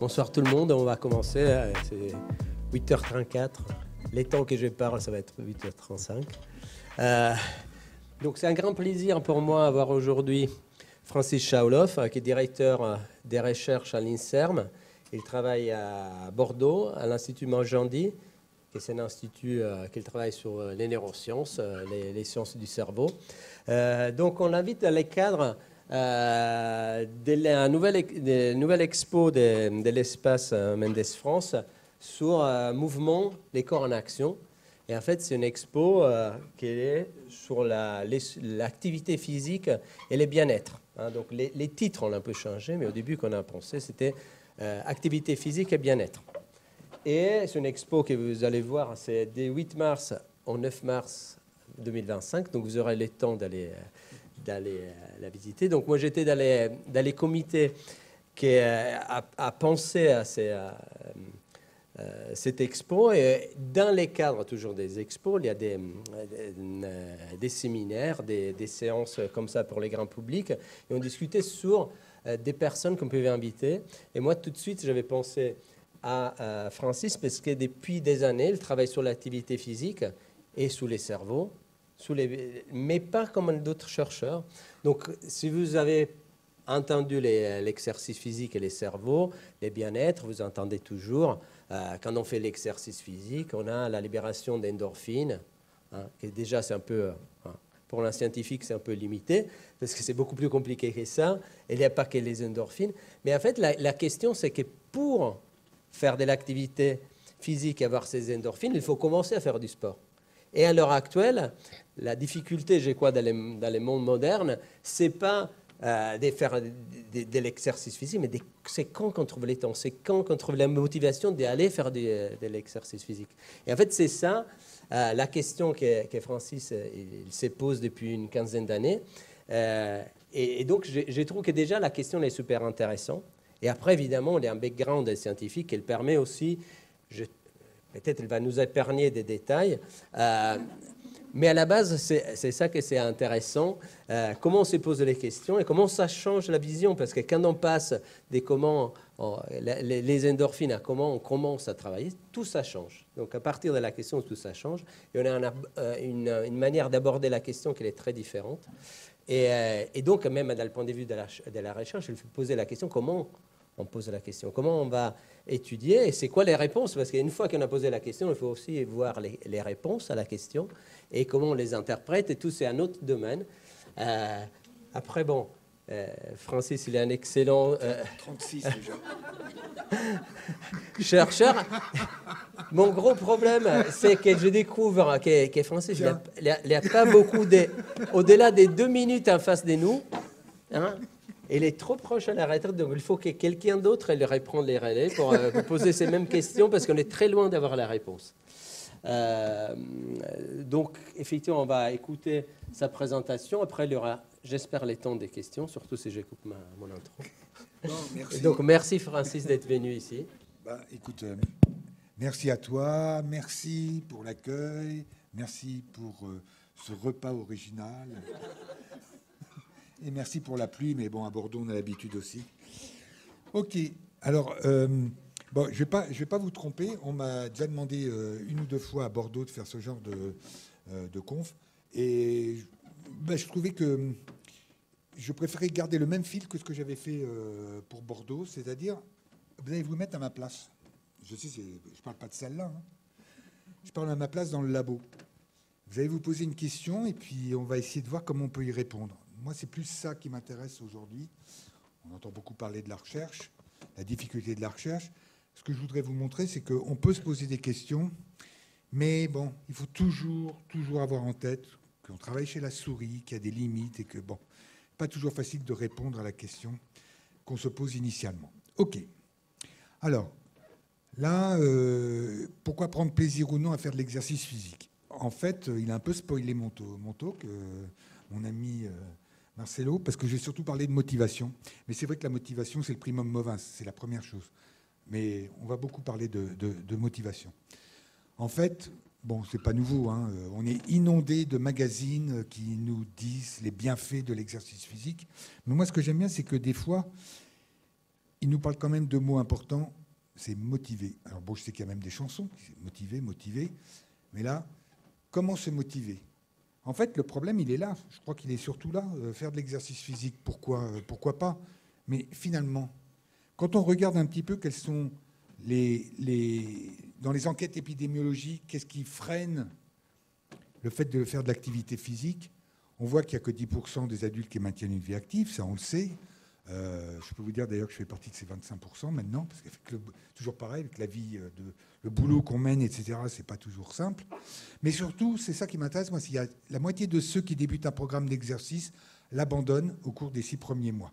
Bonsoir tout le monde, on va commencer. euh, C'est 8h34. Les temps que je parle, ça va être 8h35. Euh, donc c'est un grand plaisir pour moi d'avoir aujourd'hui Francis Chaoloff, euh, qui est directeur des recherches à l'INSERM. Il travaille à Bordeaux, à l'Institut Mangendi, qui c'est un institut euh, qui travaille sur les neurosciences, les, sciences du cerveau. Donc on l'invite dans les cadres euh, de la nouvelle, expo de, l'espace euh, Mendes France sur euh, mouvement, les corps en action. Et en fait, c'est une expo euh, qui est sur la- l'activité physique et le bien-être. hein. donc les, titres ont un peu changé, mais au début qu'on a pensé, c'était activité physique et bien-être. Et c'est une expo que vous allez voir, c'est des 8 mars au 9 mars 2025, donc vous aurez le temps d'aller d'aller euh, la visiter. Donc moi j'étais dans les, comités qui euh, a, pensé à ces, euh, euh, cette expo. Et dans les cadres toujours des expos, il y a des, des séminaires, des, des séances comme ça pour les grands publics. Et on discutait sur des personnes qu'on pouvait inviter. Et moi tout de suite j'avais pensé à euh, Francis parce que depuis des années, il travaille sur l'activité physique et sur les cerveaux, mais pas comme d'autres chercheurs. Donc, si vous avez entendu l'exercice physique et les cerveaux, les bien-être, vous entendez toujours, euh, quand on fait l'exercice physique, on a la libération d'endorphines, hein, qui déjà c'est un peu, euh, hein, pour un scientifique, c'est un peu limité, parce que c'est beaucoup plus compliqué que ça. Il n'y a pas que les endorphines. Mais en fait, la question, c'est que pour faire de l'activité physique et avoir ces endorphines, il faut commencer à faire du sport. Et à l'heure actuelle, la difficulté, je crois, dans les, dans les mondes modernes, c'est pas euh, de faire de, l'exercice physique, mais c'est quand qu'on trouve les temps, c'est quand qu'on trouve la motivation d'aller faire de l'exercice physique. Et en fait, c'est ça euh, la question que, Francis euh, il, se pose depuis une quinzaine d'années. Euh, et, et donc, je, je trouve que déjà la question est super intéressante. Et après, évidemment, il y a un background scientifique qui permet aussi, je- peut-être il va nous épargner des détails, euh, mais à la base, c'est ça que c'est intéressant. euh, comment on se pose les questions et comment ça change la vision. Parce que quand on passe des comment, les, endorphines à comment on commence à travailler, tout ça change. Donc à partir de la question, tout ça change. Et on a euh, une, manière d'aborder la question qui est très différente. Et, donc, même le point de vue de la, de la recherche, il faut poser la question comment on pose la question, comment on va étudier et c'est quoi les réponses? Parce qu'une fois qu'on a posé la question, il faut aussi voir les, les réponses à la question et comment on les interprète. Et tout, c'est un autre domaine. Euh, après, bon, euh, Francis, il est un excellent euh, 36 déjà. chercheur. Mon gros problème, c'est que je découvre que, que Francis, il il n'a pas beaucoup de... Au-delà des deux minutes en face de nous, hein, il est trop proche à la retraite, donc il faut que quelqu'un d'autre lui reprenne les relais pour euh, vous poser ces mêmes questions, parce qu'on est très loin d'avoir la réponse. Euh, donc, effectivement, on va écouter sa présentation. Après, il y aura, j'espère, les temps des questions, surtout si j'écoute ma, mon intro. Merci. donc, merci Francis d'être venu ici. Bah, écoute, euh, merci à toi, merci pour l'accueil, merci pour euh, ce repas original. Et merci pour la pluie, mais bon, à Bordeaux, on a l'habitude aussi. Ok, alors, euh, bon, je ne vais, pas- vous tromper. On m'a déjà demandé euh, une ou deux fois à Bordeaux de faire ce genre de, euh, conf. Et ben, je trouvais que je préférais garder le même fil que ce que j'avais fait pour Bordeaux, c'est-à-dire, vous allez vous mettre à ma place. Je sais, je ne parle pas de celle-là. hein. Je parle à ma place dans le labo. Vous allez vous poser une question et puis on va essayer de voir comment on peut y répondre. Moi, c'est plus ça qui m'intéresse aujourd'hui. On entend beaucoup parler de la recherche, la difficulté de la recherche. Ce que je voudrais vous montrer, c'est qu'on peut se poser des questions, mais bon, il faut toujours, toujours avoir en tête qu'on travaille chez la souris, qu'il y a des limites et que, bon, pas toujours facile de répondre à la question qu'on se pose initialement. OK. Alors, là, euh, pourquoi prendre plaisir ou non à faire de l'exercice physique? En fait, euh, il a un peu spoilé mon, to- mon talk, euh, mon ami Marcelo, parce que j'ai surtout parlé de motivation. Mais c'est vrai que la motivation, c'est le primum movens, c'est la première chose. Mais on va beaucoup parler de, motivation. En fait, bon, c'est pas nouveau. hein, euh, On est inondé de magazines qui nous disent les bienfaits de l'exercice physique. Mais moi, ce que j'aime bien, c'est que des fois, il nous parle quand même de mots importants, c'est motiver. Alors bon, je sais qu'il y a même des chansons, motiver, motiver, mais là, comment se motiver? En fait, le problème, il est là. Je crois qu'il est surtout là, euh, faire de l'exercice physique. Pourquoi, euh, pourquoi pas Mais finalement, quand on regarde un petit peu quels sont les, les dans les enquêtes épidémiologiques, qu'est-ce qui freine le fait de faire de l'activité physique On voit qu'il n'y a que 10% des adultes qui maintiennent une vie active, ça on le sait. Euh, je peux vous dire d'ailleurs que je fais partie de ces 25% maintenant, parce que toujours pareil, avec la vie, euh, le boulot qu'on mène, etc., c'est pas toujours simple. Mais surtout, c'est ça qui m'intéresse, moi, s'il y a la moitié de ceux qui débutent un programme d'exercice l'abandonnent au cours des six premiers mois.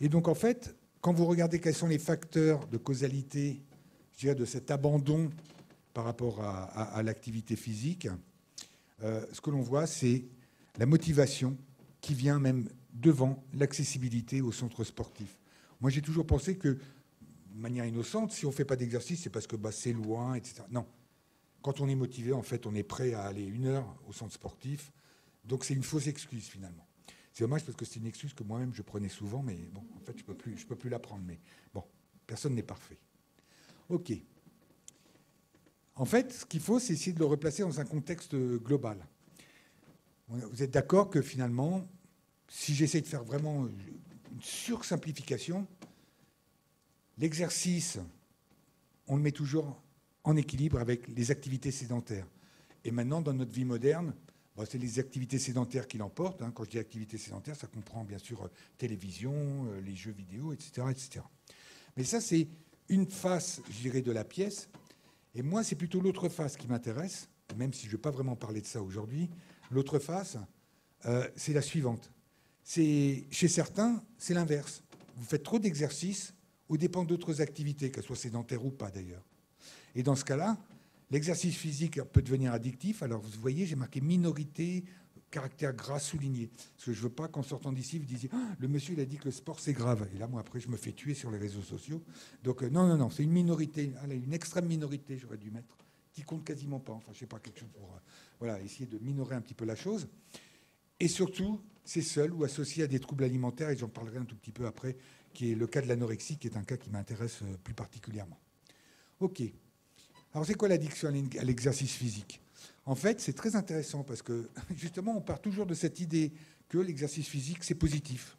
Et donc, en fait, quand vous regardez quels sont les facteurs de causalité, de cet abandon par rapport à, l'activité physique, euh, ce que l'on voit, c'est la motivation qui vient même devant l'accessibilité au centre sportif. Moi, j'ai toujours pensé que, de manière innocente, si on ne fait pas d'exercice, c'est parce que bah, c'est loin, etc. Non. Quand on est motivé, en fait, on est prêt à aller une heure au centre sportif. Donc, c'est une fausse excuse, finalement. C'est dommage parce que c'est une excuse que moi-même je prenais souvent, mais bon, en fait, je ne peux plus, je peux plus la prendre. Mais bon, personne n'est parfait. OK. En fait, ce qu'il faut, c'est essayer de le replacer dans un contexte global. Vous êtes d'accord que finalement, si j'essaie de faire vraiment une sursimplification, l'exercice, on le met toujours en équilibre avec les activités sédentaires. Et maintenant, dans notre vie moderne, c'est les activités sédentaires qui l'emportent. Hein. Quand je dis activités sédentaires, ça comprend bien sûr euh, télévision, euh, les jeux vidéo, etc., etc. Mais ça, c'est une face, je dirais, de la pièce. Et moi, c'est plutôt l'autre face qui m'intéresse, même si je ne vais pas vraiment parler de ça aujourd'hui. L'autre face, euh, c'est la suivante. Chez certains, c'est l'inverse. Vous faites trop d'exercices au dépend d'autres activités, qu'elles soient sédentaires ou pas d'ailleurs. Et dans ce cas-là, l'exercice physique peut devenir addictif. Alors vous voyez, j'ai marqué minorité, caractère gras souligné. Parce que je ne veux pas qu'en sortant d'ici, vous disiez ah, le monsieur, il a dit que le sport, c'est grave. Et là, moi, après, je me fais tuer sur les réseaux sociaux. Donc, euh, non, non, non, c'est une minorité, une extrême minorité, j'aurais dû mettre, qui compte quasiment pas. Enfin, je sais pas, quelque chose pour euh, voilà, essayer de minorer un petit peu la chose. Et surtout, c'est seul ou associé à des troubles alimentaires, et j'en parlerai un tout petit peu après, qui est le cas de l'anorexie, qui est un cas qui m'intéresse euh, plus particulièrement. OK. Alors c'est quoi l'addiction à l'exercice physique? En fait, c'est très intéressant parce que justement, on part toujours de cette idée que l'exercice physique, c'est positif.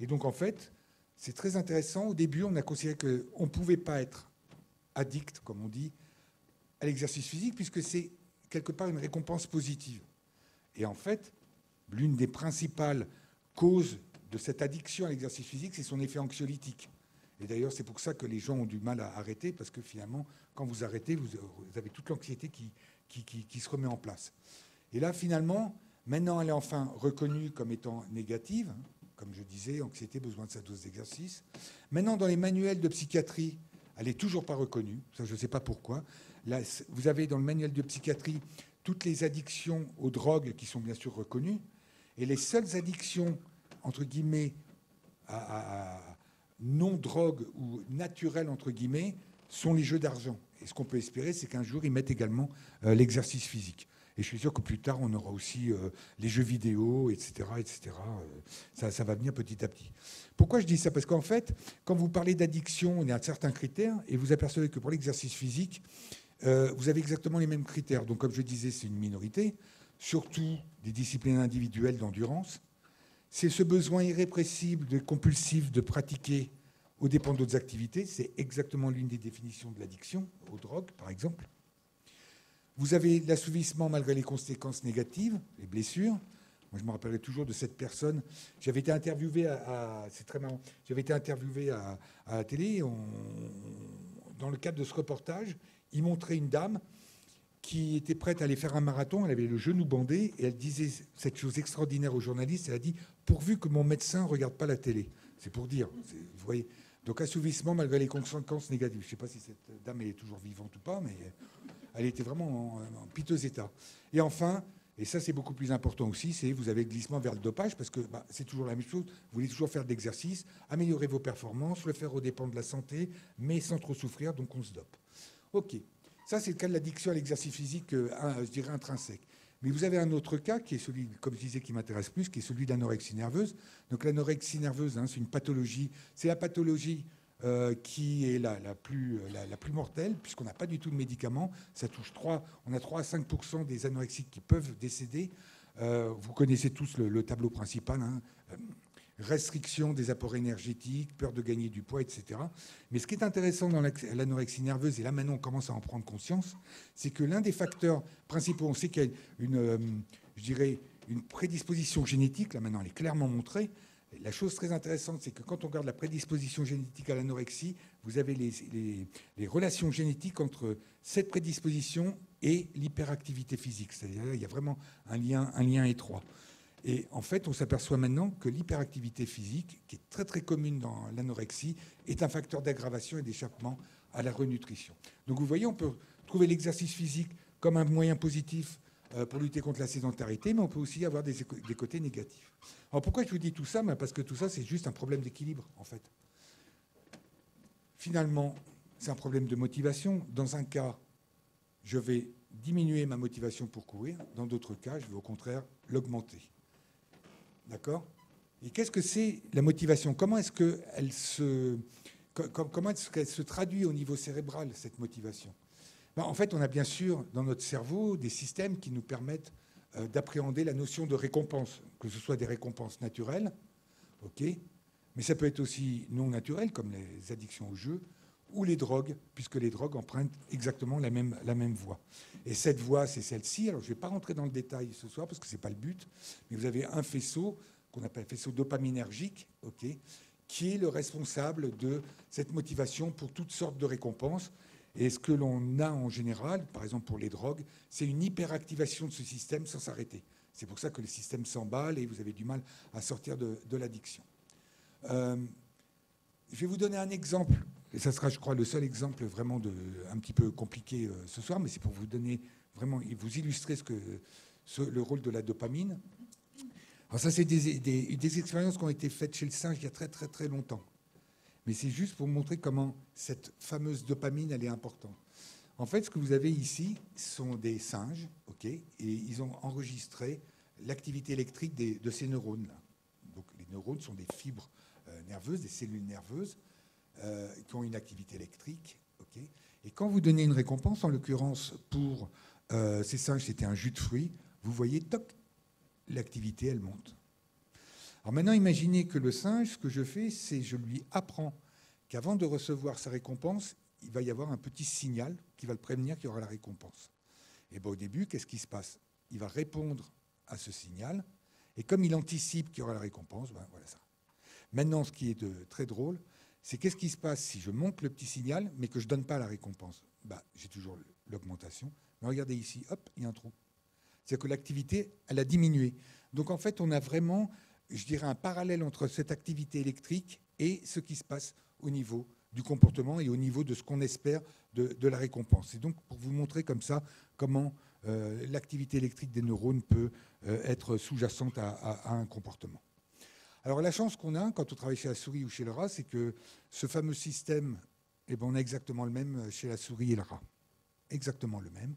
Et donc en fait, c'est très intéressant. Au début, on a considéré qu'on ne pouvait pas être addict, comme on dit, à l'exercice physique, puisque c'est quelque part une récompense positive. Et en fait, l'une des principales causes de cette addiction à l'exercice physique, c'est son effet anxiolytique. Et d'ailleurs, c'est pour ça que les gens ont du mal à arrêter, parce que finalement, quand vous arrêtez, vous avez toute l'anxiété qui, qui, se remet en place. Et là, finalement, maintenant, elle est enfin reconnue comme étant négative, comme je disais, anxiété, besoin de sa dose d'exercice. Maintenant, dans les manuels de psychiatrie, elle n'est toujours pas reconnue, ça je ne sais pas pourquoi. Vous avez dans le manuel de psychiatrie toutes les addictions aux drogues qui sont bien sûr reconnues, et les seules addictions, entre guillemets, non drogue ou naturelles, entre guillemets, sont les jeux d'argent. Et ce qu'on peut espérer, c'est qu'un jour, ils mettent également euh, l'exercice physique. Et je suis sûr que plus tard, on aura aussi euh, les jeux vidéo, etc. etc. Euh, ça, ça, va venir petit à petit. Pourquoi je dis ça? Parce qu'en fait, quand vous parlez d'addiction, on est à certains critères, et vous apercevez que pour l'exercice physique, vous avez exactement les mêmes critères. Donc, comme je disais, c'est une minorité surtout des disciplines individuelles d'endurance, c'est ce besoin irrépressible compulsif de pratiquer aux dépens d'autres activités. C'est exactement l'une des définitions de l'addiction, aux drogues par exemple. Vous avez l'assouvissement malgré les conséquences négatives, les blessures. Moi, je me rappellerai toujours de cette personne. J'avais été interviewé à, c'est très marrant. J'avais été interviewé à, la télé. dans le cadre de ce reportage, il montrait une dame qui était prête à aller faire un marathon. Elle avait le genou bandé et elle disait cette chose extraordinaire aux journalistes. Elle a dit pourvu que mon médecin ne regarde pas la télé. C'est pour dire. Vous voyez. Donc assouvissement malgré les conséquences négatives. Je ne sais pas si cette dame est toujours vivante ou pas, mais elle était vraiment en, piteux état. Et enfin, et ça c'est beaucoup plus important aussi, c'est vous avez le glissement vers le dopage parce que bah, c'est toujours la même chose. Vous voulez toujours faire de l'exercice, améliorer vos performances, le faire au dépend de la santé, mais sans trop souffrir, donc on se dope. Ok. Ça, c'est le cas de l'addiction à l'exercice physique, euh, je dirais, intrinsèque. Mais vous avez un autre cas qui est celui, comme je disais, qui m'intéresse plus, qui est celui de l'anorexie nerveuse. Donc l'anorexie nerveuse, hein, c'est une pathologie, c'est la pathologie euh, qui est la, plus, la, plus, mortelle, puisqu'on n'a pas du tout de médicaments. Ça touche 3, on a 3 à 5% des anorexiques qui peuvent décéder. Euh, vous connaissez tous le, tableau principal. Hein restriction des apports énergétiques, peur de gagner du poids, etc. Mais ce qui est intéressant dans l'anorexie nerveuse, et là maintenant on commence à en prendre conscience, c'est que l'un des facteurs principaux, on sait qu'il y a une, euh, je dirais, une prédisposition génétique, là maintenant elle est clairement montrée. La chose très intéressante, c'est que quand on regarde la prédisposition génétique à l'anorexie, vous avez les, relations génétiques entre cette prédisposition et l'hyperactivité physique. C'est-à-dire il y a vraiment un lien étroit. Et en fait, on s'aperçoit maintenant que l'hyperactivité physique, qui est très très commune dans l'anorexie, est un facteur d'aggravation et d'échappement à la renutrition. Donc vous voyez, on peut trouver l'exercice physique comme un moyen positif euh, pour lutter contre la sédentarité, mais on peut aussi avoir des, côtés négatifs. Alors pourquoi je vous dis tout ça? Ben, Parce que tout ça, c'est juste un problème d'équilibre, en fait. Finalement, c'est un problème de motivation. Dans un cas, je vais diminuer ma motivation pour courir. Dans d'autres cas, je vais au contraire l'augmenter. D'accord Et qu'est-ce que c'est la motivation? Comment est-ce qu'elle se, comment est-ce qu'elle se traduit au niveau cérébral, cette motivation? Ben, En fait, on a bien sûr dans notre cerveau des systèmes qui nous permettent euh, d'appréhender la notion de récompense, que ce soit des récompenses naturelles, ok, mais ça peut être aussi non naturel, comme les addictions au jeu, ou les drogues, puisque les drogues empruntent exactement la même, voie. Et cette voie, c'est celle-ci. Alors, je ne vais pas rentrer dans le détail ce soir, parce que ce n'est pas le but, mais vous avez un faisceau qu'on appelle faisceau dopaminergique, ok, qui est le responsable de cette motivation pour toutes sortes de récompenses. Et ce que l'on a en général, par exemple pour les drogues, c'est une hyperactivation de ce système sans s'arrêter. C'est pour ça que le système s'emballe et vous avez du mal à sortir de, l'addiction. Euh, je vais vous donner un exemple et ça sera, je crois, le seul exemple vraiment de, un petit peu compliqué euh, ce soir, mais c'est pour vous donner vraiment, vous illustrer ce que, le rôle de la dopamine. Alors ça, c'est des, expériences qui ont été faites chez le singe il y a très très très longtemps. Mais c'est juste pour montrer comment cette fameuse dopamine, elle est importante. En fait, ce que vous avez ici sont des singes, ok, et ils ont enregistré l'activité électrique de ces neurones-là. Donc les neurones sont des fibres euh, nerveuses, des cellules nerveuses, euh, qui ont une activité électrique. et quand vous donnez une récompense, en l'occurrence pour euh, ces singes, c'était un jus de fruits, vous voyez, toc, l'activité, elle monte. Alors maintenant, imaginez que le singe, ce que je fais, c'est je lui apprends qu'avant de recevoir sa récompense, il va y avoir un petit signal qui va le prévenir qu'il y aura la récompense. Et bien, au début, qu'est-ce qui se passe? Il va répondre à ce signal, et comme il anticipe qu'il y aura la récompense, ben voilà ça. Maintenant, ce qui est très drôle, c'est qu'est-ce qui se passe si je monte le petit signal, mais que je ne donne pas la récompense? Bah, J'ai toujours l'augmentation. Mais regardez ici, hop, il y a un trou. C'est-à-dire que l'activité, elle a diminué. Donc en fait, on a vraiment, je dirais, un parallèle entre cette activité électrique et ce qui se passe au niveau du comportement et au niveau de ce qu'on espère de, la récompense. Et donc pour vous montrer comme ça comment euh, l'activité électrique des neurones peut euh, être sous-jacente à un comportement. Alors la chance qu'on a quand on travaille chez la souris ou chez le rat, c'est que ce fameux système, eh ben, on a exactement le même chez la souris et le rat. Exactement le même.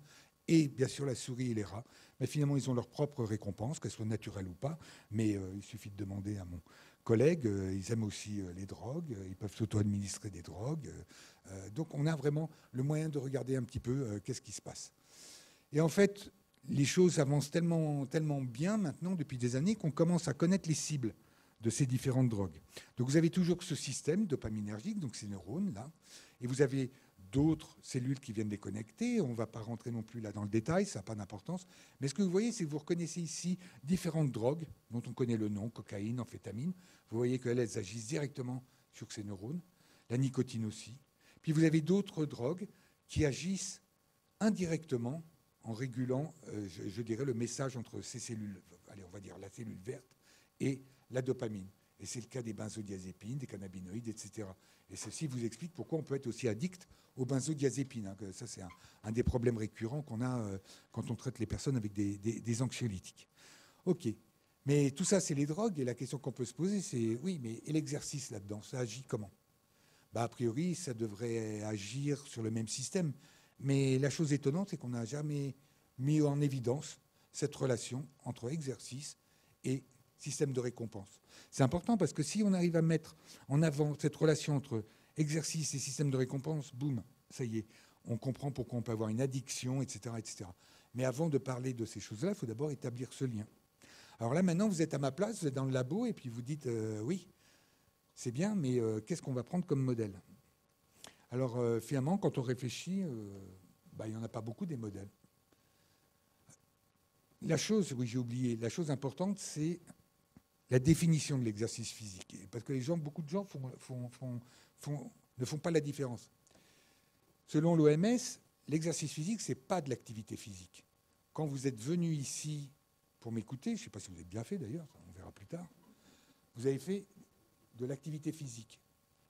Et bien sûr la souris et les rats. Mais finalement, ils ont leur propre récompense, qu'elle soit naturelle ou pas. Mais euh, il suffit de demander à mon collègue. Euh, ils aiment aussi euh, les drogues. Ils peuvent s'auto-administrer des drogues. donc on a vraiment le moyen de regarder un petit peu qu'est-ce qui se passe. Et en fait, les choses avancent tellement, tellement bien maintenant depuis des années qu'on commence à connaître les cibles de ces différentes drogues. Donc vous avez toujours ce système dopaminergique, donc ces neurones-là, et vous avez d'autres cellules qui viennent les connecter. On ne va pas rentrer non plus là dans le détail, ça n'a pas d'importance. Mais ce que vous voyez, c'est que vous reconnaissez ici différentes drogues dont on connaît le nom, cocaïne, amphétamine. Vous voyez qu'elles agissent directement sur ces neurones, la nicotine aussi. Puis vous avez d'autres drogues qui agissent indirectement en régulant, euh, je, je, dirais, le message entre ces cellules, allez, on va dire la cellule verte et la dopamine. Et c'est le cas des benzodiazépines, des cannabinoïdes, etc. Et ceci vous explique pourquoi on peut être aussi addict aux benzodiazépines. Hein, ça, c'est un, des problèmes récurrents qu'on a euh, quand on traite les personnes avec des, anxiolytiques. OK. Mais tout ça, c'est les drogues. Et la question qu'on peut se poser, c'est oui, mais l'exercice là-dedans, ça agit comment? Bah, A priori, ça devrait agir sur le même système. Mais la chose étonnante, c'est qu'on n'a jamais mis en évidence cette relation entre exercice et système de récompense. C'est important parce que si on arrive à mettre en avant cette relation entre exercice et système de récompense, boum, ça y est, on comprend pourquoi on peut avoir une addiction, etc. etc. Mais avant de parler de ces choses-là, il faut d'abord établir ce lien. Alors là, maintenant, vous êtes à ma place, vous êtes dans le labo, et puis vous dites, euh, oui, c'est bien, mais euh, qu'est-ce qu'on va prendre comme modèle? Alors, euh, finalement, quand on réfléchit, bah, il n'y en a pas beaucoup des modèles. La chose, oui, j'ai oublié, la chose importante, c'est la définition de l'exercice physique. Parce que les gens, beaucoup de gens ne font pas la différence. Selon l'OMS, l'exercice physique, ce n'est pas de l'activité physique. Quand vous êtes venu ici pour m'écouter, je ne sais pas si vous avez bien fait d'ailleurs, on verra plus tard, vous avez fait de l'activité physique.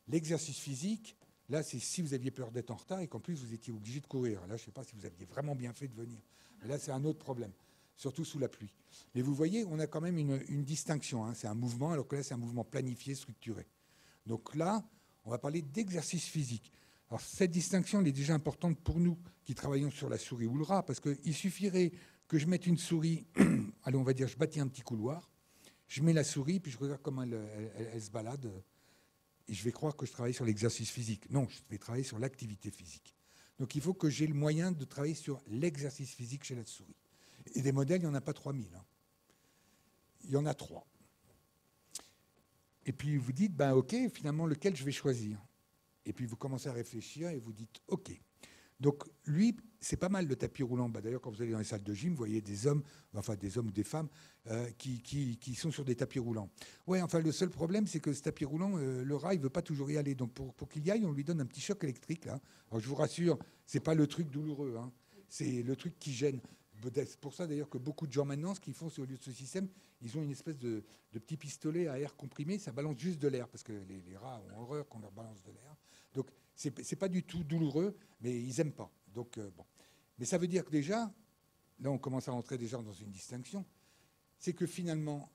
L'exercice physique, là, c'est si vous aviez peur d'être en retard et qu'en plus vous étiez obligé de courir. Là, je ne sais pas si vous aviez vraiment bien fait de venir. Mais là, c'est un autre problème, surtout sous la pluie. Mais vous voyez, on a quand même une, distinction. Hein. C'est un mouvement, alors que là, c'est un mouvement planifié, structuré. Donc là, on va parler d'exercice physique. Alors cette distinction, elle est déjà importante pour nous qui travaillons sur la souris ou le rat, parce qu'il suffirait que je mette une souris, allez, on va dire, je bâtis un petit couloir, je mets la souris, puis je regarde comment elle, se balade, et je vais croire que je travaille sur l'exercice physique. Non, je vais travailler sur l'activité physique. Donc il faut que j'ai le moyen de travailler sur l'exercice physique chez la souris. Et des modèles, il n'y en a pas 3000. Hein. Il y en a trois. Et puis vous dites, ben ok, finalement, lequel je vais choisir? Et puis vous commencez à réfléchir et vous dites OK. Donc lui, c'est pas mal le tapis roulant. Bah, D'ailleurs, quand vous allez dans les salles de gym, vous voyez des hommes, enfin des hommes ou des femmes, euh, qui, sont sur des tapis roulants. Ouais, enfin le seul problème, c'est que ce tapis roulant, euh, le rat, il veut pas toujours y aller. Donc pour, qu'il y aille, on lui donne un petit choc électrique. Alors je vous rassure, c'est pas le truc douloureux, hein. c'est le truc qui gêne. C'est pour ça d'ailleurs que beaucoup de gens maintenant, ce qu'ils font, c'est au lieu de ce système, ils ont une espèce de, petit pistolet à air comprimé, ça balance juste de l'air, parce que les, rats ont horreur qu'on leur balance de l'air. Donc, ce n'est pas du tout douloureux, mais ils n'aiment pas. Donc, euh, bon. Mais ça veut dire que déjà, là, on commence à rentrer déjà dans une distinction, c'est que finalement,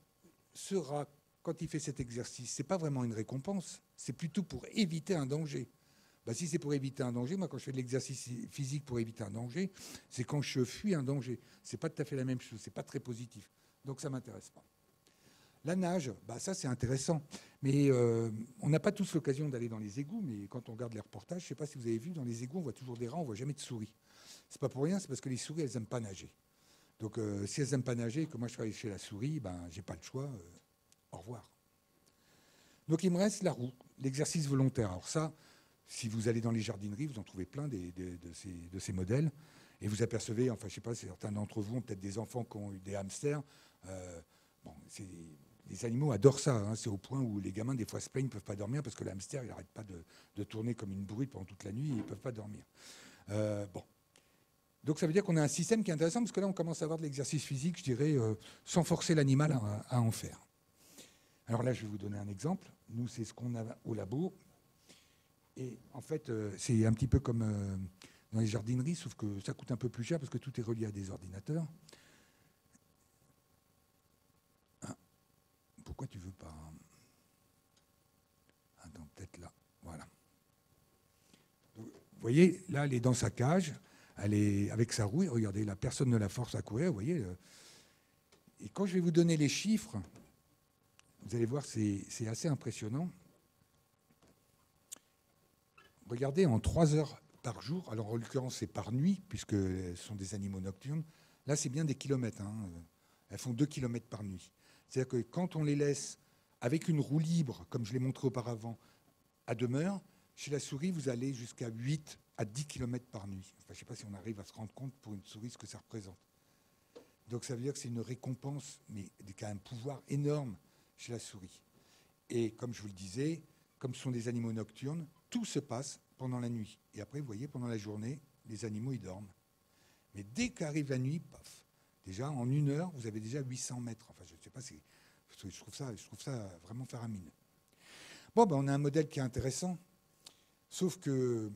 ce rat, quand il fait cet exercice, ce n'est pas vraiment une récompense, c'est plutôt pour éviter un danger. Bah, si c'est pour éviter un danger, moi, quand je fais de l'exercice physique pour éviter un danger, c'est quand je fuis un danger. Ce n'est pas tout à fait la même chose, ce n'est pas très positif. Donc, ça m'intéresse pas. La nage, bah ça c'est intéressant. Mais euh, on n'a pas tous l'occasion d'aller dans les égouts, mais quand on regarde les reportages, je ne sais pas si vous avez vu, dans les égouts, on voit toujours des rats, on voit jamais de souris. C'est pas pour rien, c'est parce que les souris, elles n'aiment pas nager. Donc euh, si elles n'aiment pas nager, que moi je travaille chez la souris, ben j'ai pas le choix. Euh, au revoir. Donc il me reste la roue, l'exercice volontaire. Alors ça, si vous allez dans les jardineries, vous en trouvez plein de, ces, modèles. Et vous apercevez, enfin je sais pas, certains d'entre vous ont peut-être des enfants qui ont eu des hamsters. bon, c'est les animaux adorent ça. Hein. C'est au point où les gamins, des fois, se plaignent, ne peuvent pas dormir parce que le hamster, il n'arrête pas de, tourner comme une brute pendant toute la nuit ils ne peuvent pas dormir. Euh, bon. Donc ça veut dire qu'on a un système qui est intéressant parce que là, on commence à avoir de l'exercice physique, je dirais, euh, sans forcer l'animal à, en faire. Alors là, je vais vous donner un exemple. Nous, c'est ce qu'on a au labo. Et en fait, euh, c'est un petit peu comme dans les jardineries, sauf que ça coûte un peu plus cher parce que tout est relié à des ordinateurs. pourquoi tu veux pas Attends, peut-être là. Voilà. vous voyez, là, elle est dans sa cage, elle est avec sa roue. Regardez, la personne ne la force à courir. Vous voyez. Euh. Et quand je vais vous donner les chiffres, vous allez voir, c'est assez impressionnant. Regardez, en trois heures par jour, alors en l'occurrence c'est par nuit, puisque ce sont des animaux nocturnes, là c'est bien des kilomètres. Hein. Elles font deux kilomètres par nuit. C'est-à-dire que quand on les laisse avec une roue libre, comme je l'ai montré auparavant, à demeure, chez la souris, vous allez jusqu'à 8 à 10 km par nuit. je ne sais pas si on arrive à se rendre compte pour une souris ce que ça représente. Donc ça veut dire que c'est une récompense, mais qui a un pouvoir énorme chez la souris. Et comme je vous le disais, comme ce sont des animaux nocturnes, tout se passe pendant la nuit. Et après, vous voyez, pendant la journée, les animaux, ils dorment. Mais dès qu'arrive la nuit, paf, Déjà, en une heure, vous avez déjà 800 mètres. Enfin, je ne sais pas si. Je trouve ça, je trouve ça vraiment faramineux. Bon, ben, on a un modèle qui est intéressant. Sauf que.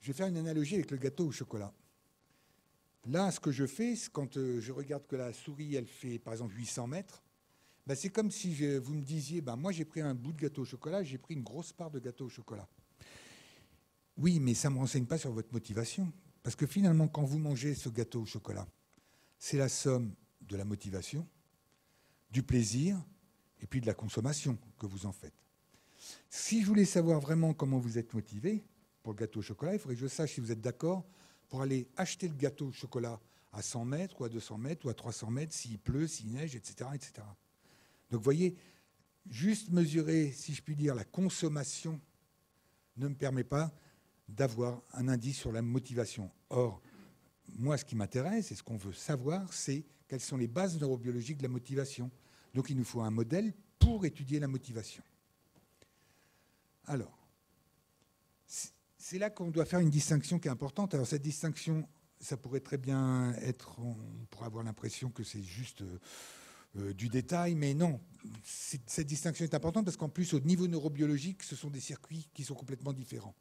Je vais faire une analogie avec le gâteau au chocolat. Là, ce que je fais, quand euh, je regarde que la souris, elle fait par exemple 800 mètres, ben, c'est comme si vous me disiez, ben, moi j'ai pris un bout de gâteau au chocolat, j'ai pris une grosse part de gâteau au chocolat. Oui, mais ça ne me renseigne pas sur votre motivation. Parce que finalement, quand vous mangez ce gâteau au chocolat, c'est la somme de la motivation, du plaisir et puis de la consommation que vous en faites. Si je voulais savoir vraiment comment vous êtes motivé pour le gâteau au chocolat, il faudrait que je sache si vous êtes d'accord pour aller acheter le gâteau au chocolat à 100 mètres ou à 200 mètres ou à 300 mètres s'il pleut, s'il neige, etc., etc. Donc vous voyez, juste mesurer, si je puis dire, la consommation ne me permet pas d'avoir un indice sur la motivation. Or, moi, ce qui m'intéresse et ce qu'on veut savoir, c'est quelles sont les bases neurobiologiques de la motivation. Donc il nous faut un modèle pour étudier la motivation. Alors, c'est là qu'on doit faire une distinction qui est importante. Alors cette distinction, ça pourrait très bien être, on pourrait avoir l'impression que c'est juste euh, du détail, mais non. Cette distinction est importante parce qu'en plus, au niveau neurobiologique, ce sont des circuits qui sont complètement différents.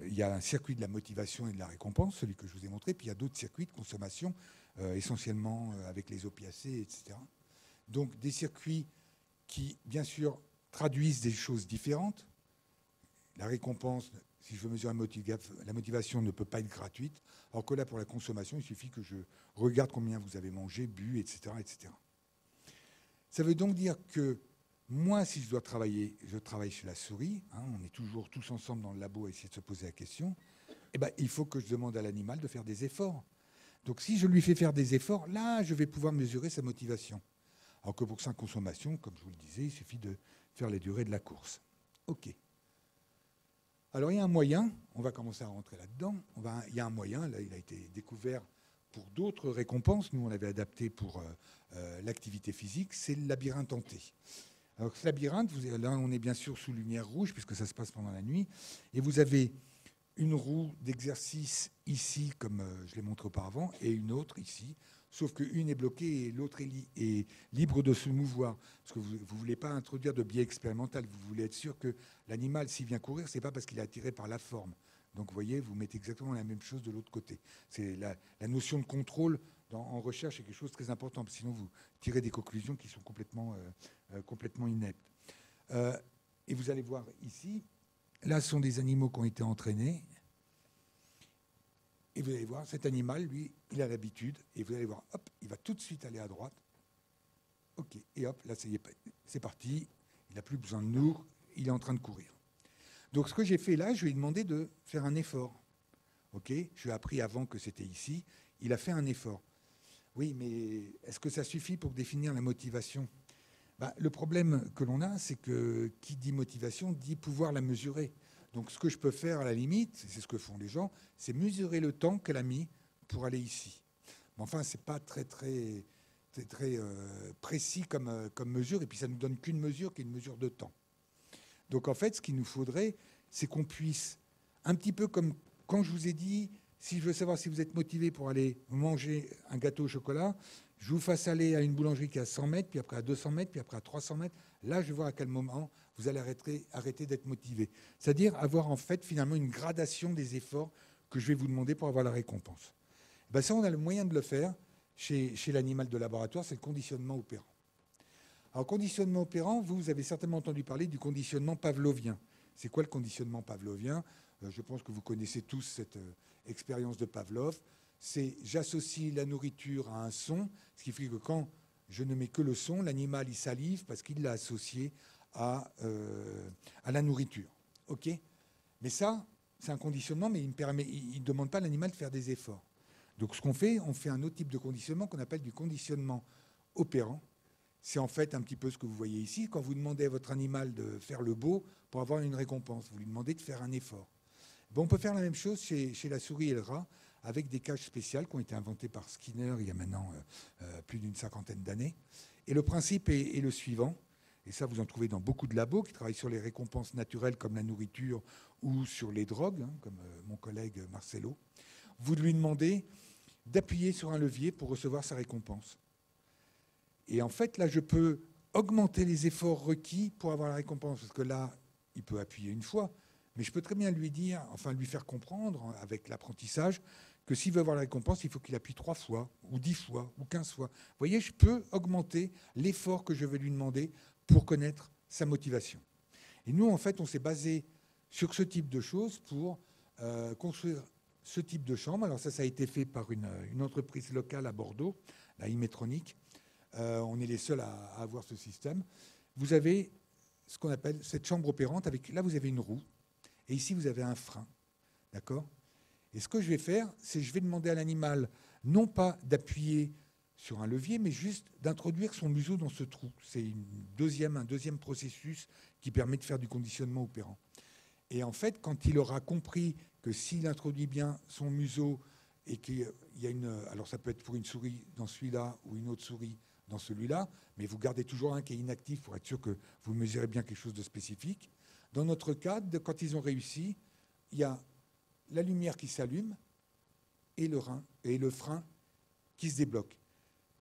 Il y a un circuit de la motivation et de la récompense, celui que je vous ai montré, puis il y a d'autres circuits de consommation, euh, essentiellement avec les opiacés, etc. Donc des circuits qui, bien sûr, traduisent des choses différentes. La récompense, si je veux mesurer la motivation, ne peut pas être gratuite. Alors que là, pour la consommation, il suffit que je regarde combien vous avez mangé, bu, etc. etc. Ça veut donc dire que moi, si je dois travailler, je travaille chez la souris, hein, on est toujours tous ensemble dans le labo à essayer de se poser la question, eh ben, il faut que je demande à l'animal de faire des efforts. Donc si je lui fais faire des efforts, là, je vais pouvoir mesurer sa motivation. Alors que pour sa consommation, comme je vous le disais, il suffit de faire les durées de la course. OK. Alors il y a un moyen, on va commencer à rentrer là-dedans, il y a un moyen, là il a été découvert pour d'autres récompenses, nous on l'avait adapté pour euh, euh, l'activité physique, c'est le labyrinthe hanté. Alors ce labyrinthe, vous, là on est bien sûr sous lumière rouge puisque ça se passe pendant la nuit, et vous avez une roue d'exercice ici, comme euh, je l'ai montré auparavant, et une autre ici sauf qu'une est bloquée et l'autre est, libre de se mouvoir. Parce que vous ne voulez pas introduire de biais expérimental, vous voulez être sûr que l'animal, s'il vient courir, ce n'est pas parce qu'il est attiré par la forme. Donc vous voyez, vous mettez exactement la même chose de l'autre côté. C'est la, notion de contrôle en recherche est quelque chose de très important, sinon vous tirez des conclusions qui sont complètement, euh, euh, ineptes. Euh, et vous allez voir ici, là, ce sont des animaux qui ont été entraînés. Et vous allez voir, cet animal, lui, il a l'habitude, et vous allez voir, hop, il va tout de suite aller à droite. OK, et hop, là, c'est parti, il n'a plus besoin de nous, il est en train de courir. Donc ce que j'ai fait là, je lui ai demandé de faire un effort. OK Je lui ai appris avant que c'était ici, il a fait un effort. Oui, mais est-ce que ça suffit pour définir la motivation? Bah, Le problème que l'on a, c'est que qui dit motivation dit pouvoir la mesurer. Donc ce que je peux faire à la limite, c'est ce que font les gens, c'est mesurer le temps qu'elle a mis pour aller ici. Mais enfin, c'est pas très très très, euh, précis comme, euh, comme mesure, et puis ça ne nous donne qu'une mesure qui est une mesure de temps. Donc en fait, ce qu'il nous faudrait, c'est qu'on puisse, un petit peu comme quand je vous ai dit, si je veux savoir si vous êtes motivé pour aller manger un gâteau au chocolat, je vous fasse aller à une boulangerie qui est à 100 mètres, puis après à 200 mètres, puis après à 300 mètres. Là, je vais voir à quel moment vous allez arrêter, d'être motivé. C'est-à-dire avoir en fait finalement une gradation des efforts que je vais vous demander pour avoir la récompense. Ben ça, on a le moyen de le faire chez l'animal de laboratoire, c'est le conditionnement opérant. Alors, conditionnement opérant, vous, avez certainement entendu parler du conditionnement pavlovien. C'est quoi le conditionnement pavlovien? Euh, Je pense que vous connaissez tous cette euh, expérience de Pavlov c'est j'associe la nourriture à un son, ce qui fait que quand je ne mets que le son, l'animal il salive parce qu'il l'a associé à, euh, la nourriture. Mais ça, c'est un conditionnement, mais il ne demande pas à l'animal de faire des efforts. Donc ce qu'on fait, on fait un autre type de conditionnement qu'on appelle du conditionnement opérant. C'est en fait un petit peu ce que vous voyez ici. Quand vous demandez à votre animal de faire le beau pour avoir une récompense, vous lui demandez de faire un effort. Bon, on peut faire la même chose chez, la souris et le rat avec des cages spéciales qui ont été inventées par Skinner il y a maintenant euh, euh, plus d'une cinquantaine d'années. Et le principe est, le suivant, et ça vous en trouvez dans beaucoup de labos qui travaillent sur les récompenses naturelles comme la nourriture ou sur les drogues, hein, comme euh, mon collègue Marcelo. Vous lui demandez d'appuyer sur un levier pour recevoir sa récompense. Et en fait, là, je peux augmenter les efforts requis pour avoir la récompense, parce que là, il peut appuyer une fois, mais je peux très bien lui dire, enfin lui faire comprendre avec l'apprentissage, que s'il veut avoir la récompense, il faut qu'il appuie trois fois, ou dix fois, ou quinze fois. Vous voyez, je peux augmenter l'effort que je vais lui demander pour connaître sa motivation. Et nous, en fait, on s'est basé sur ce type de choses pour euh, construire ce type de chambre. Alors ça, ça a été fait par une, entreprise locale à Bordeaux, la Imetronic. Euh, on est les seuls à, avoir ce système. Vous avez ce qu'on appelle cette chambre opérante. Avec, là, vous avez une roue. Et ici, vous avez un frein. D'accord? Et ce que je vais faire, c'est je vais demander à l'animal non pas d'appuyer sur un levier, mais juste d'introduire son museau dans ce trou. C'est deuxième, un deuxième processus qui permet de faire du conditionnement opérant. Et en fait, quand il aura compris que s'il introduit bien son museau et qu'il y a une. Alors, ça peut être pour une souris dans celui-là ou une autre souris dans celui-là, mais vous gardez toujours un qui est inactif pour être sûr que vous mesurez bien quelque chose de spécifique. Dans notre cas, quand ils ont réussi, il y a la lumière qui s'allume et le, rein, et le frein qui se débloque.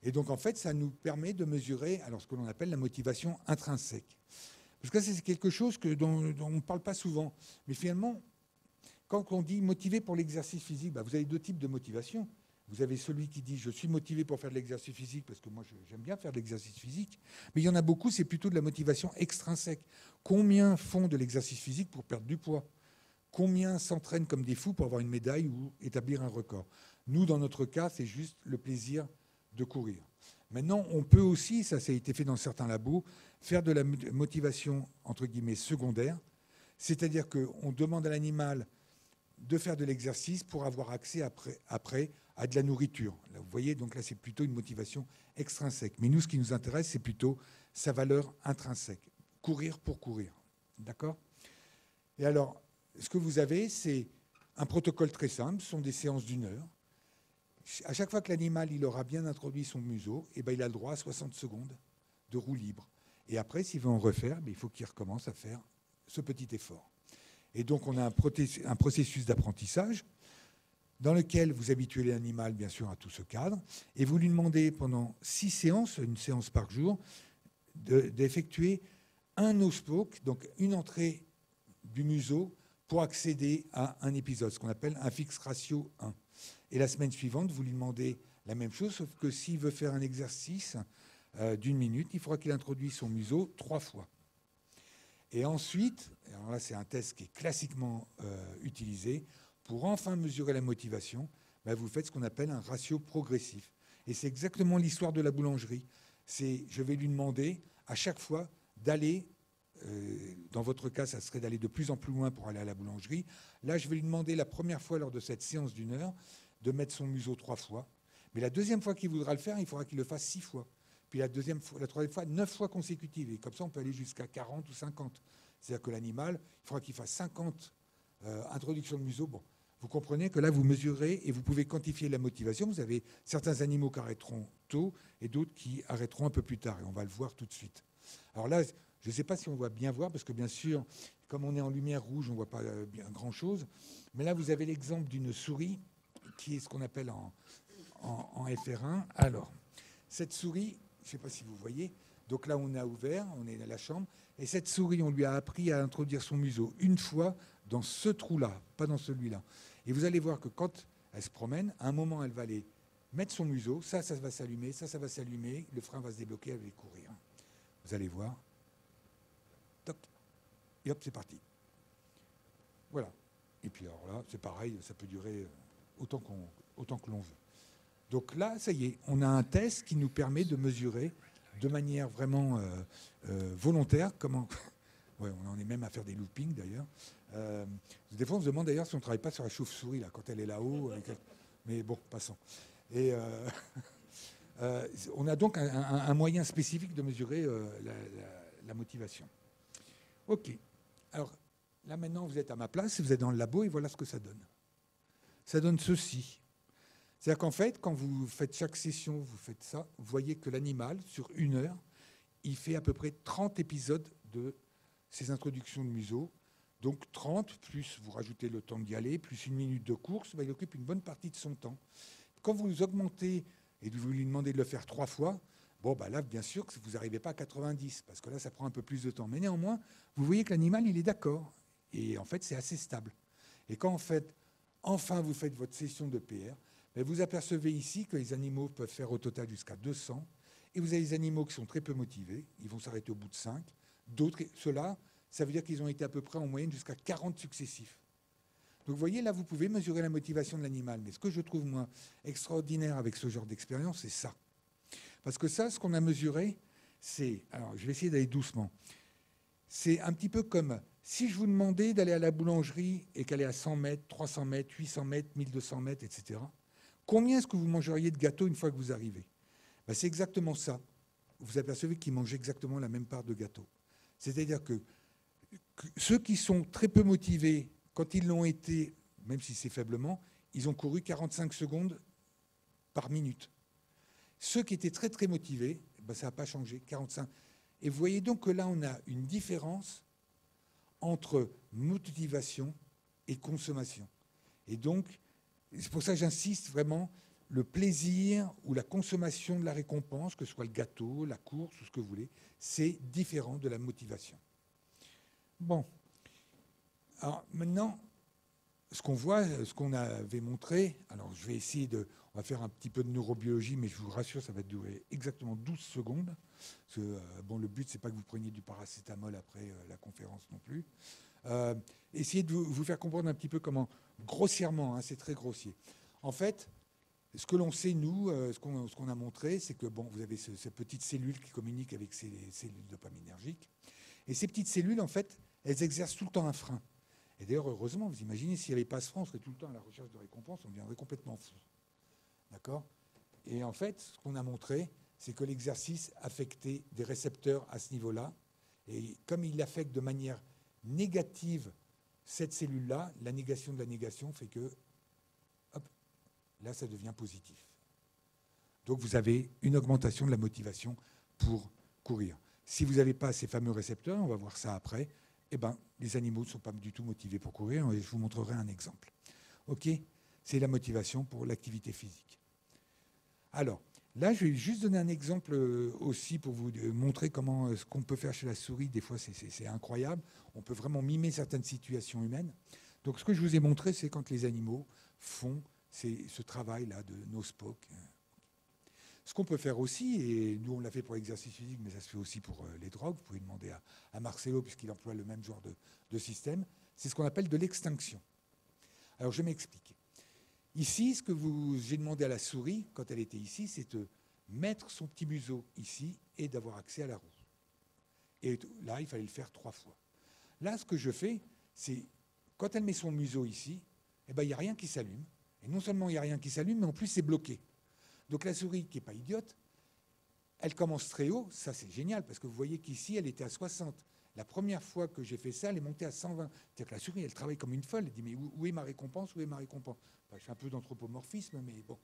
Et donc, en fait, ça nous permet de mesurer alors, ce que l'on appelle la motivation intrinsèque. Parce que c'est quelque chose que, dont, on ne parle pas souvent. Mais finalement, quand on dit motivé pour l'exercice physique, bah, vous avez deux types de motivation. Vous avez celui qui dit je suis motivé pour faire de l'exercice physique parce que moi j'aime bien faire de l'exercice physique. Mais il y en a beaucoup, c'est plutôt de la motivation extrinsèque. Combien font de l'exercice physique pour perdre du poids? Combien s'entraînent comme des fous pour avoir une médaille ou établir un record? Nous, dans notre cas, c'est juste le plaisir de courir. Maintenant, on peut aussi, ça, a été fait dans certains labos, faire de la motivation entre guillemets secondaire, c'est-à-dire qu'on demande à l'animal de faire de l'exercice pour avoir accès après à de la nourriture. Vous voyez, donc là, c'est plutôt une motivation extrinsèque. Mais nous, ce qui nous intéresse, c'est plutôt sa valeur intrinsèque. Courir pour courir. D'accord? Et alors, ce que vous avez, c'est un protocole très simple. Ce sont des séances d'une heure. À chaque fois que l'animal il aura bien introduit son museau, eh ben, il a le droit à 60 secondes de roue libre. Et après, s'il veut en refaire, ben, il faut qu'il recommence à faire ce petit effort. Et donc, on a un processus d'apprentissage dans lequel vous habituez l'animal, bien sûr, à tout ce cadre, et vous lui demandez pendant six séances, une séance par jour, d'effectuer un ospoke, donc une entrée du museau, pour accéder à un épisode, ce qu'on appelle un fixe ratio 1. Et la semaine suivante, vous lui demandez la même chose, sauf que s'il veut faire un exercice euh, d'une minute, il faudra qu'il introduise son museau trois fois. Et ensuite, alors là c'est un test qui est classiquement euh, utilisé, pour enfin mesurer la motivation, bah, vous faites ce qu'on appelle un ratio progressif. Et c'est exactement l'histoire de la boulangerie. C'est, je vais lui demander à chaque fois d'aller, euh, dans votre cas, ça serait d'aller de plus en plus loin pour aller à la boulangerie. Là, je vais lui demander la première fois lors de cette séance d'une heure de mettre son museau trois fois. Mais la deuxième fois qu'il voudra le faire, il faudra qu'il le fasse six fois. Puis la, deuxième fois, la troisième fois, neuf fois consécutives. Et comme ça, on peut aller jusqu'à 40 ou 50. C'est-à-dire que l'animal, il faudra qu'il fasse 50 euh, introductions de museau. Bon, vous comprenez que là, vous mesurez et vous pouvez quantifier la motivation. Vous avez certains animaux qui arrêteront tôt et d'autres qui arrêteront un peu plus tard. Et on va le voir tout de suite. Alors là, je ne sais pas si on va bien voir, parce que bien sûr, comme on est en lumière rouge, on ne voit pas euh, grand-chose. Mais là, vous avez l'exemple d'une souris qui est ce qu'on appelle en, en, FR1. Alors, cette souris, je ne sais pas si vous voyez, donc là, on a ouvert, on est dans la chambre, et cette souris, on lui a appris à introduire son museau une fois dans ce trou-là, pas dans celui-là. Et vous allez voir que quand elle se promène, à un moment, elle va aller mettre son museau, ça, ça va s'allumer, ça, ça va s'allumer, le frein va se débloquer, elle va courir. Vous allez voir. Toc. Et hop, c'est parti. Voilà. Et puis alors là, c'est pareil, ça peut durer euh, autant, que l'on veut. Donc là, ça y est, on a un test qui nous permet de mesurer de manière vraiment euh, euh, volontaire comment. ouais, on en est même à faire des loopings d'ailleurs. Euh, des fois, on se demande d'ailleurs si on ne travaille pas sur la chauve-souris là, quand elle est là-haut. Mais bon, passons. Et on a donc un, moyen spécifique de mesurer la, la, motivation. Ok. Alors là maintenant, vous êtes à ma place, vous êtes dans le labo et voilà ce que ça donne ça donne ceci. C'est-à-dire qu'en fait, quand vous faites chaque session, vous faites ça, vous voyez que l'animal, sur une heure, il fait à peu près 30 épisodes de ces introductions de museau. Donc 30, plus vous rajoutez le temps d'y aller, plus une minute de course, bah, il occupe une bonne partie de son temps. Quand vous augmentez et vous lui demandez de le faire trois fois, bon, bah là, bien sûr, que vous n'arrivez pas à 90, parce que là, ça prend un peu plus de temps. Mais néanmoins, vous voyez que l'animal, il est d'accord. Et en fait, c'est assez stable. Et quand en fait, enfin vous faites votre session de PR, mais vous apercevez ici que les animaux peuvent faire au total jusqu'à 200, et vous avez des animaux qui sont très peu motivés, ils vont s'arrêter au bout de 5, d'autres, ceux-là, ça veut dire qu'ils ont été à peu près en moyenne jusqu'à 40 successifs. Donc vous voyez, là, vous pouvez mesurer la motivation de l'animal. Mais ce que je trouve, moi, extraordinaire avec ce genre d'expérience, c'est ça. Parce que ça, ce qu'on a mesuré, c'est... Alors, je vais essayer d'aller doucement. C'est un petit peu comme si je vous demandais d'aller à la boulangerie et qu'elle est à 100 mètres, 300 mètres, 800 mètres, 1200 mètres, etc. Combien est-ce que vous mangeriez de gâteau une fois que vous arrivez? Ben, C'est exactement ça. Vous apercevez qu'ils mangent exactement la même part de gâteau. C'est-à-dire que ceux qui sont très peu motivés, quand ils l'ont été, même si c'est faiblement, ils ont couru 45 secondes par minute. Ceux qui étaient très très motivés, ben ça n'a pas changé, 45. Et vous voyez donc que là, on a une différence entre motivation et consommation. Et donc, c'est pour ça que j'insiste vraiment, le plaisir ou la consommation de la récompense, que ce soit le gâteau, la course ou ce que vous voulez, c'est différent de la motivation. Bon. Alors maintenant, ce qu'on voit, ce qu'on avait montré, alors je vais essayer de, on va faire un petit peu de neurobiologie, mais je vous rassure, ça va durer exactement 12 secondes. Euh, bon, le but, c'est pas que vous preniez du paracétamol après euh, la conférence non plus. Euh, essayez de vous, faire comprendre un petit peu comment, grossièrement, hein, c'est très grossier. En fait, ce que l'on sait, nous, ce qu'on a montré, c'est que vous avez ces petites cellules qui communiquent avec ces cellules dopaminergiques. Et ces petites cellules, en fait, elles exercent tout le temps un frein. Et d'ailleurs, heureusement, vous imaginez, s'il n'y avait pas ce frein, on serait tout le temps à la recherche de récompense, on deviendrait complètement fou. D'accord? Et en fait, ce qu'on a montré, c'est que l'exercice affectait des récepteurs à ce niveau-là. Et comme il affecte de manière négative cette cellule-là, la négation de la négation fait que, hop, là, ça devient positif. Donc vous avez une augmentation de la motivation pour courir. Si vous n'avez pas ces fameux récepteurs, on va voir ça après, eh ben, les animaux ne sont pas du tout motivés pour courir, je vous montrerai un exemple. C'est la motivation pour l'activité physique. Alors, là, je vais juste donner un exemple euh, aussi pour vous euh, montrer comment euh, ce qu'on peut faire chez la souris, des fois, c'est incroyable. On peut vraiment mimer certaines situations humaines. Donc, ce que je vous ai montré, c'est quand les animaux font ce travail-là de nos spoke. Ce qu'on peut faire aussi, et nous on l'a fait pour l'exercice physique, mais ça se fait aussi pour euh, les drogues, vous pouvez demander à, Marcelo, puisqu'il emploie le même genre de, système, c'est ce qu'on appelle de l'extinction. Alors je m'explique. Ici, ce que j'ai demandé à la souris, quand elle était ici, c'est de mettre son petit museau ici et d'avoir accès à la roue. Et là, il fallait le faire trois fois. Là, ce que je fais, c'est quand elle met son museau ici, eh ben, il n'y a rien qui s'allume. Et non seulement il n'y a rien qui s'allume, mais en plus c'est bloqué. Donc la souris, qui n'est pas idiote, elle commence très haut, ça c'est génial, parce que vous voyez qu'ici, elle était à 60. La première fois que j'ai fait ça, elle est montée à 120. C'est-à-dire que la souris, elle travaille comme une folle. Elle dit, mais où, est ma récompense Où est ma récompense? Je fais un peu d'anthropomorphisme, mais bon.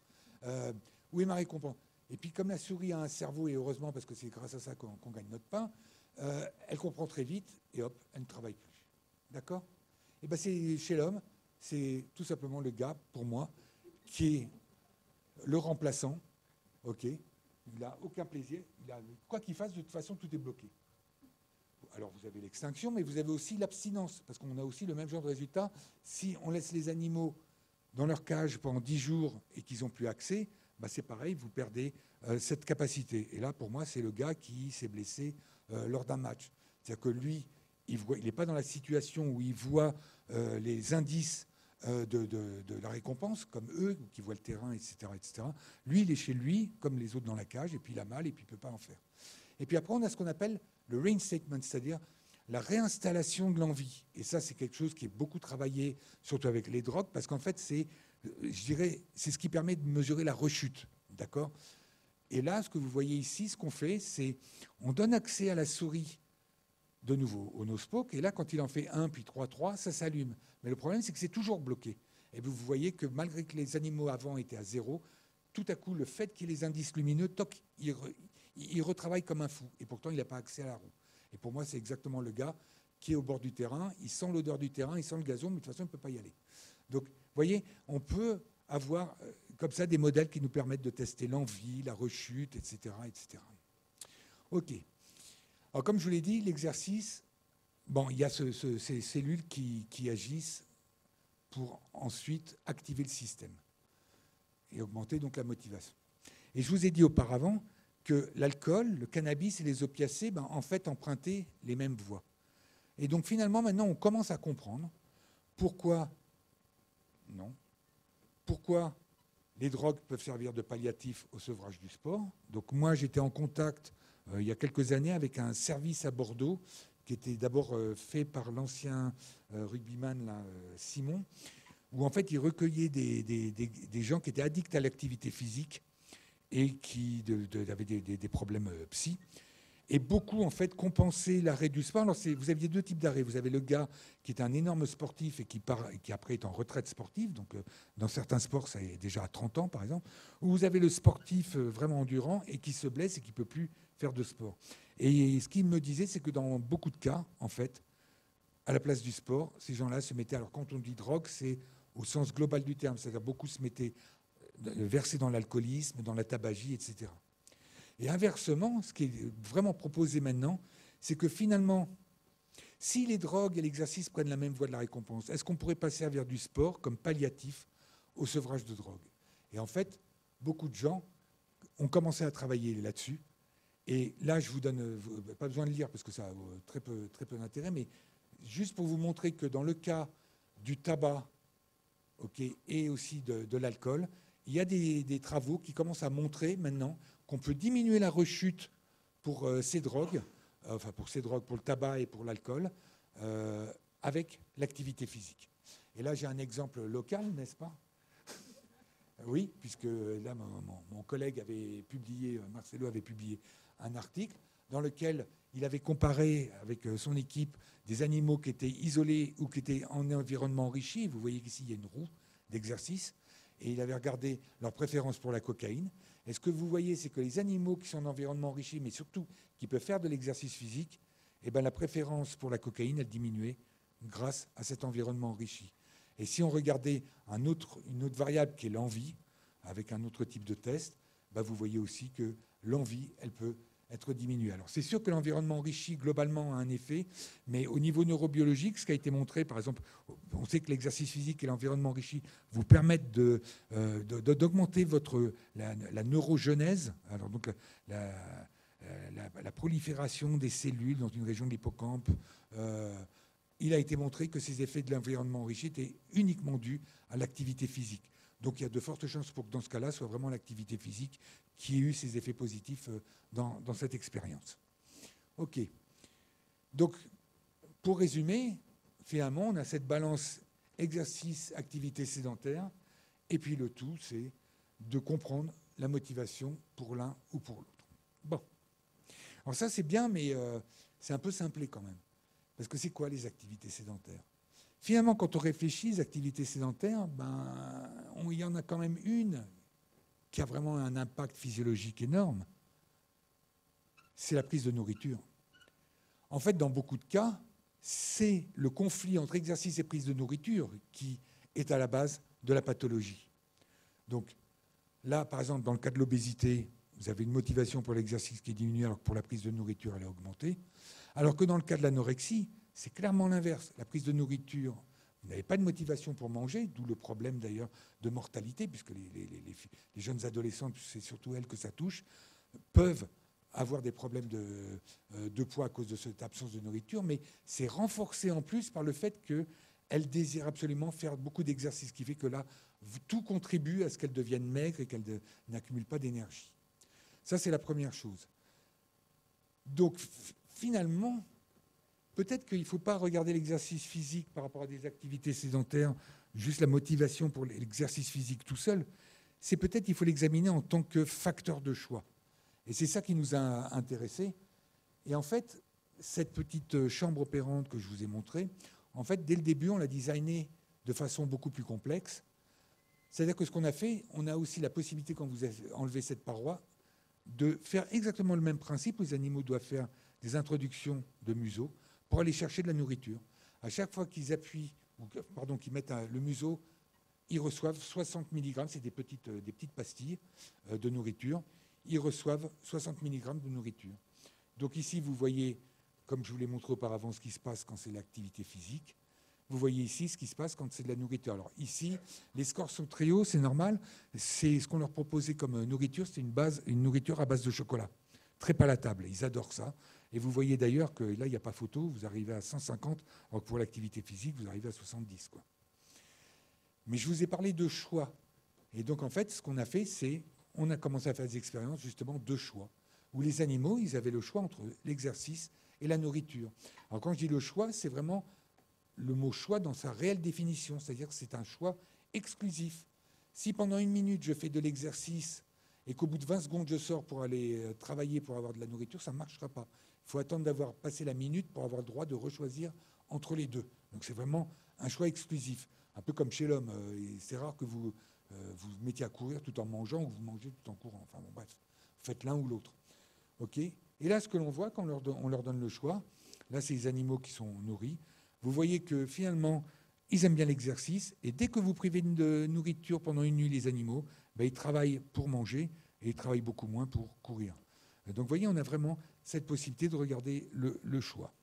Euh, où est ma récompense? Et puis comme la souris a un cerveau, et heureusement, parce que c'est grâce à ça qu'on gagne notre pain, euh, elle comprend très vite, et hop, elle ne travaille plus. D'accord? Et bien c'est chez l'homme, c'est tout simplement le gars, pour moi, qui est le remplaçant, ok, il n'a aucun plaisir, quoi qu'il fasse, de toute façon, tout est bloqué. Alors vous avez l'extinction, mais vous avez aussi l'abstinence, parce qu'on a aussi le même genre de résultat. Si on laisse les animaux dans leur cage pendant 10 jours et qu'ils n'ont plus accès, bah c'est pareil, vous perdez euh, cette capacité. Et là, pour moi, c'est le gars qui s'est blessé euh, lors d'un match. C'est-à-dire que lui, il n'est pas dans la situation où il voit euh, les indices euh, de, la récompense, comme eux, qui voient le terrain, etc., etc. Lui, il est chez lui, comme les autres dans la cage, et puis il a mal, et puis il ne peut pas en faire. Et puis après, on a ce qu'on appelle le reinstatement, c'est-à-dire la réinstallation de l'envie. Et ça, c'est quelque chose qui est beaucoup travaillé, surtout avec les drogues, parce qu'en fait, c'est, euh, je dirais, c'est ce qui permet de mesurer la rechute. D'accord? Et là, ce que vous voyez ici, ce qu'on fait, c'est on donne accès à la souris de nouveau au nospoke. Et là, quand il en fait 1, puis 3, 3, ça s'allume. Mais le problème, c'est que c'est toujours bloqué. Et vous voyez que malgré que les animaux avant étaient à zéro, tout à coup, le fait qu'il y ait les indices lumineux, toc, il, retravaille comme un fou. Et pourtant, il n'a pas accès à la roue. Et pour moi, c'est exactement le gars qui est au bord du terrain, il sent l'odeur du terrain, il sent le gazon, mais de toute façon, il ne peut pas y aller. Donc, vous voyez, on peut avoir euh, comme ça des modèles qui nous permettent de tester l'envie, la rechute, etc. etc. OK. Comme je vous l'ai dit, l'exercice, bon, il y a ces cellules qui, agissent pour ensuite activer le système et augmenter donc la motivation. Et je vous ai dit auparavant que l'alcool, le cannabis et les opiacés, ben, en fait, empruntaient les mêmes voies. Et donc finalement, maintenant, on commence à comprendre pourquoi Non. Pourquoi les drogues peuvent servir de palliatif au sevrage du sport Donc moi, j'étais en contact il y a quelques années avec un service à Bordeaux qui était d'abord euh, fait par l'ancien euh, rugbyman là, Simon, où en fait il recueillait des, gens qui étaient addicts à l'activité physique et qui avaient des, problèmes psy et beaucoup en fait compensaient l'arrêt du sport. Alors vous aviez deux types d'arrêts. Vous avez le gars qui est un énorme sportif et qui, part, qui après est en retraite sportive, donc euh, dans certains sports ça est déjà à 30 ans par exemple, ou vous avez le sportif euh, vraiment endurant et qui se blesse et qui peut plus faire de sport. Et ce qu'il me disait, c'est que dans beaucoup de cas, en fait, à la place du sport, ces gens-là se mettaient. Alors quand on dit drogue, c'est au sens global du terme, c'est-à-dire beaucoup se mettaient euh, versés dans l'alcoolisme, dans la tabagie, etc. Et inversement, ce qui est vraiment proposé maintenant, c'est que finalement, si les drogues et l'exercice prennent la même voie de la récompense, est-ce qu'on pourrait pas servir du sport comme palliatif au sevrage de drogue? Et en fait, beaucoup de gens ont commencé à travailler là-dessus. Et là, je vous donne, pas besoin de lire parce que ça a très peu, très peu d'intérêt, mais juste pour vous montrer que dans le cas du tabac et aussi de, l'alcool, il y a des, travaux qui commencent à montrer maintenant qu'on peut diminuer la rechute pour euh, ces drogues, euh, enfin pour ces drogues, pour le tabac et pour l'alcool, euh, avec l'activité physique. Et là, j'ai un exemple local, n'est-ce pas? Oui, puisque là, mon, collègue avait publié, Marcelo avait publié un article dans lequel il avait comparé avec son équipe des animaux qui étaient isolés ou qui étaient en environnement enrichi. Vous voyez qu'ici, il y a une roue d'exercice. Et il avait regardé leur préférence pour la cocaïne. Et ce que vous voyez, c'est que les animaux qui sont en environnement enrichi, mais surtout qui peuvent faire de l'exercice physique, eh ben, la préférence pour la cocaïne, elle diminuait grâce à cet environnement enrichi. Et si on regardait une autre variable qui est l'envie, avec un autre type de test, ben, vous voyez aussi que l'envie, elle peut être diminué. Alors c'est sûr que l'environnement enrichi globalement a un effet, mais au niveau neurobiologique, ce qui a été montré, par exemple, on sait que l'exercice physique et l'environnement enrichi vous permettent euh, d'augmenter votre la, neurogenèse, alors donc la, la, prolifération des cellules dans une région de l'hippocampe. Euh, il a été montré que ces effets de l'environnement enrichi étaient uniquement dus à l'activité physique. Donc il y a de fortes chances pour que dans ce cas-là, soit vraiment l'activité physique qui ait eu ces effets positifs euh, dans, cette expérience. OK. Donc, pour résumer, finalement, on a cette balance exercice, activité sédentaire, et puis le tout, c'est de comprendre la motivation pour l'un ou pour l'autre. Bon. Alors ça, c'est bien, mais euh, c'est un peu simplé quand même. Parce que c'est quoi les activités sédentaires? Finalement, quand on réfléchit, les activités sédentaires, ben, il y en a quand même une qui a vraiment un impact physiologique énorme. C'est la prise de nourriture. En fait, dans beaucoup de cas, c'est le conflit entre exercice et prise de nourriture qui est à la base de la pathologie. Donc là, par exemple, dans le cas de l'obésité, vous avez une motivation pour l'exercice qui est diminuée alors que pour la prise de nourriture, elle est augmentée. Alors que dans le cas de l'anorexie, c'est clairement l'inverse. La prise de nourriture, vous n'avez pas de motivation pour manger, d'où le problème d'ailleurs de mortalité, puisque les, jeunes adolescentes, c'est surtout elles que ça touche, peuvent avoir des problèmes de, euh, de poids à cause de cette absence de nourriture, mais c'est renforcé en plus par le fait qu'elles désirent absolument faire beaucoup d'exercices, ce qui fait que là, tout contribue à ce qu'elles deviennent maigres et qu'elles n'accumulent pas d'énergie. Ça, c'est la première chose. Donc, finalement, Peut-être qu'il ne faut pas regarder l'exercice physique par rapport à des activités sédentaires, juste la motivation pour l'exercice physique tout seul. C'est peut-être qu'il faut l'examiner en tant que facteur de choix. Et c'est ça qui nous a intéressés. Et en fait, cette petite chambre opérante que je vous ai montrée, en fait, dès le début, on l'a designée de façon beaucoup plus complexe. C'est-à-dire que ce qu'on a fait, on a aussi la possibilité, quand vous enlevez cette paroi, de faire exactement le même principe. Les animaux doivent faire des introductions de museau pour aller chercher de la nourriture. À chaque fois qu'ils appuient, pardon, qu'ils mettent le museau, ils reçoivent 60 mg, c'est des petites, euh, des petites pastilles euh, de nourriture, ils reçoivent 60 mg de nourriture. Donc ici, vous voyez, comme je vous l'ai montré auparavant, ce qui se passe quand c'est l'activité physique. Vous voyez ici ce qui se passe quand c'est de la nourriture. Alors ici, les scores sont très hauts, c'est normal. C'est ce qu'on leur proposait comme nourriture, c'est une, une nourriture à base de chocolat. Très palatable, ils adorent ça. Et vous voyez d'ailleurs que là, il n'y a pas photo, vous arrivez à 150, alors que pour l'activité physique, vous arrivez à 70. Quoi. Mais je vous ai parlé de choix. Et donc, en fait, ce qu'on a fait, c'est on a commencé à faire des expériences justement de choix, où les animaux, ils avaient le choix entre l'exercice et la nourriture. Alors, quand je dis le choix, c'est vraiment le mot choix dans sa réelle définition, c'est-à-dire que c'est un choix exclusif. Si pendant une minute, je fais de l'exercice et qu'au bout de 20 secondes, je sors pour aller euh, travailler pour avoir de la nourriture, ça ne marchera pas. Il faut attendre d'avoir passé la minute pour avoir le droit de rechoisir entre les deux. Donc c'est vraiment un choix exclusif. Un peu comme chez l'homme. Euh, c'est rare que vous euh, vous mettiez à courir tout en mangeant ou vous mangez tout en courant. Enfin bon, bref, faites l'un ou l'autre. OK? Et là, ce que l'on voit quand on leur, donne le choix, là, c'est les animaux qui sont nourris. Vous voyez que finalement, ils aiment bien l'exercice. Et dès que vous privez de nourriture pendant une nuit les animaux, ben, ils travaillent pour manger et ils travaillent beaucoup moins pour courir. Donc vous voyez, on a vraiment cette possibilité de regarder le, choix.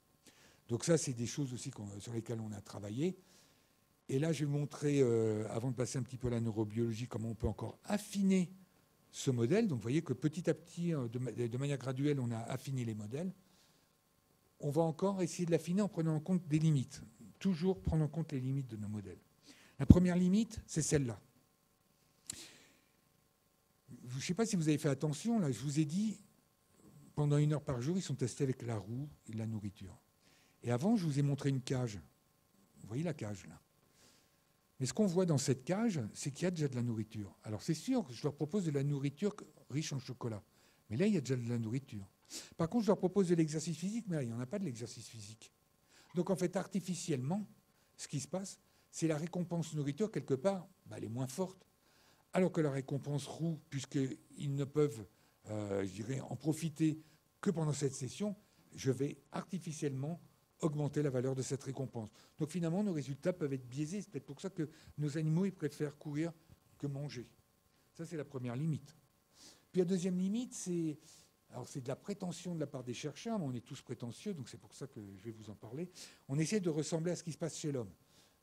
Donc ça, c'est des choses aussi sur lesquelles on a travaillé. Et là, je vais vous montrer, euh, avant de passer un petit peu à la neurobiologie, comment on peut encore affiner ce modèle. Donc vous voyez que petit à petit, euh, de, manière graduelle, on a affiné les modèles. On va encore essayer de l'affiner en prenant en compte des limites. Toujours prendre en compte les limites de nos modèles. La première limite, c'est celle-là. Je ne sais pas si vous avez fait attention, là, je vous ai dit, pendant une heure par jour, ils sont testés avec la roue et la nourriture. Et avant, je vous ai montré une cage. Vous voyez la cage, là mais ce qu'on voit dans cette cage, c'est qu'il y a déjà de la nourriture. Alors c'est sûr je leur propose de la nourriture riche en chocolat. Mais là, il y a déjà de la nourriture. Par contre, je leur propose de l'exercice physique, mais là, il n'y en a pas de l'exercice physique. Donc en fait, artificiellement, ce qui se passe, c'est la récompense nourriture, quelque part, bah, elle est moins forte. Alors que la récompense roue, puisqu'ils ne peuvent, euh, je dirais, en profiter que pendant cette session, je vais artificiellement augmenter la valeur de cette récompense. Donc finalement, nos résultats peuvent être biaisés. C'est peut-être pour ça que nos animaux ils préfèrent courir que manger. Ça, c'est la première limite. Puis la deuxième limite, c'est alors c'est de la prétention de la part des chercheurs, mais on est tous prétentieux, donc c'est pour ça que je vais vous en parler. On essaie de ressembler à ce qui se passe chez l'homme.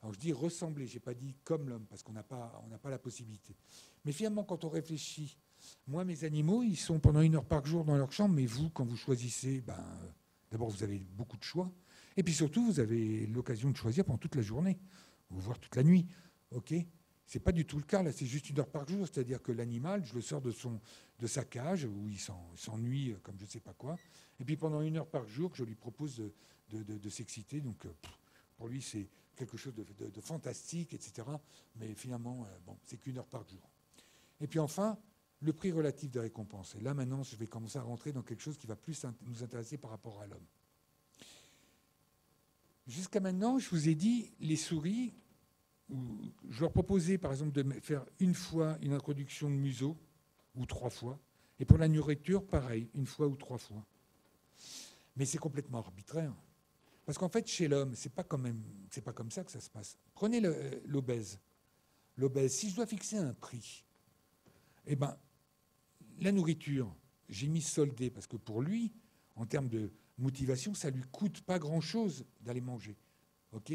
Alors je dis ressembler, je n'ai pas dit comme l'homme, parce qu'on n'a pas, pas la possibilité. Mais finalement, quand on réfléchit, moi, mes animaux, ils sont pendant une heure par jour dans leur chambre, mais vous, quand vous choisissez, ben, d'abord, vous avez beaucoup de choix. Et puis surtout, vous avez l'occasion de choisir pendant toute la journée, ou voire toute la nuit. OK? C'est pas du tout le cas, là, c'est juste une heure par jour, c'est-à-dire que l'animal, je le sors de, sa cage, où il s'ennuie euh, comme je ne sais pas quoi, et puis pendant une heure par jour, je lui propose de, s'exciter, donc euh, pour lui, c'est quelque chose de, fantastique, etc. Mais finalement, euh, bon, c'est qu'une heure par jour. Et puis enfin, le prix relatif des récompenses. Et là, maintenant, je vais commencer à rentrer dans quelque chose qui va plus nous intéresser par rapport à l'homme. Jusqu'à maintenant, je vous ai dit, les souris, je leur proposais par exemple de faire une fois une introduction de museau, ou trois fois, et pour la nourriture, pareil, une fois ou trois fois. Mais c'est complètement arbitraire. Parce qu'en fait, chez l'homme, ce n'est pas, pas comme ça que ça se passe. Prenez l'obèse. L'obèse, si je dois fixer un prix, eh ben, la nourriture, j'ai mis soldé, parce que pour lui, en termes de motivation, ça lui coûte pas grand-chose d'aller manger. ok?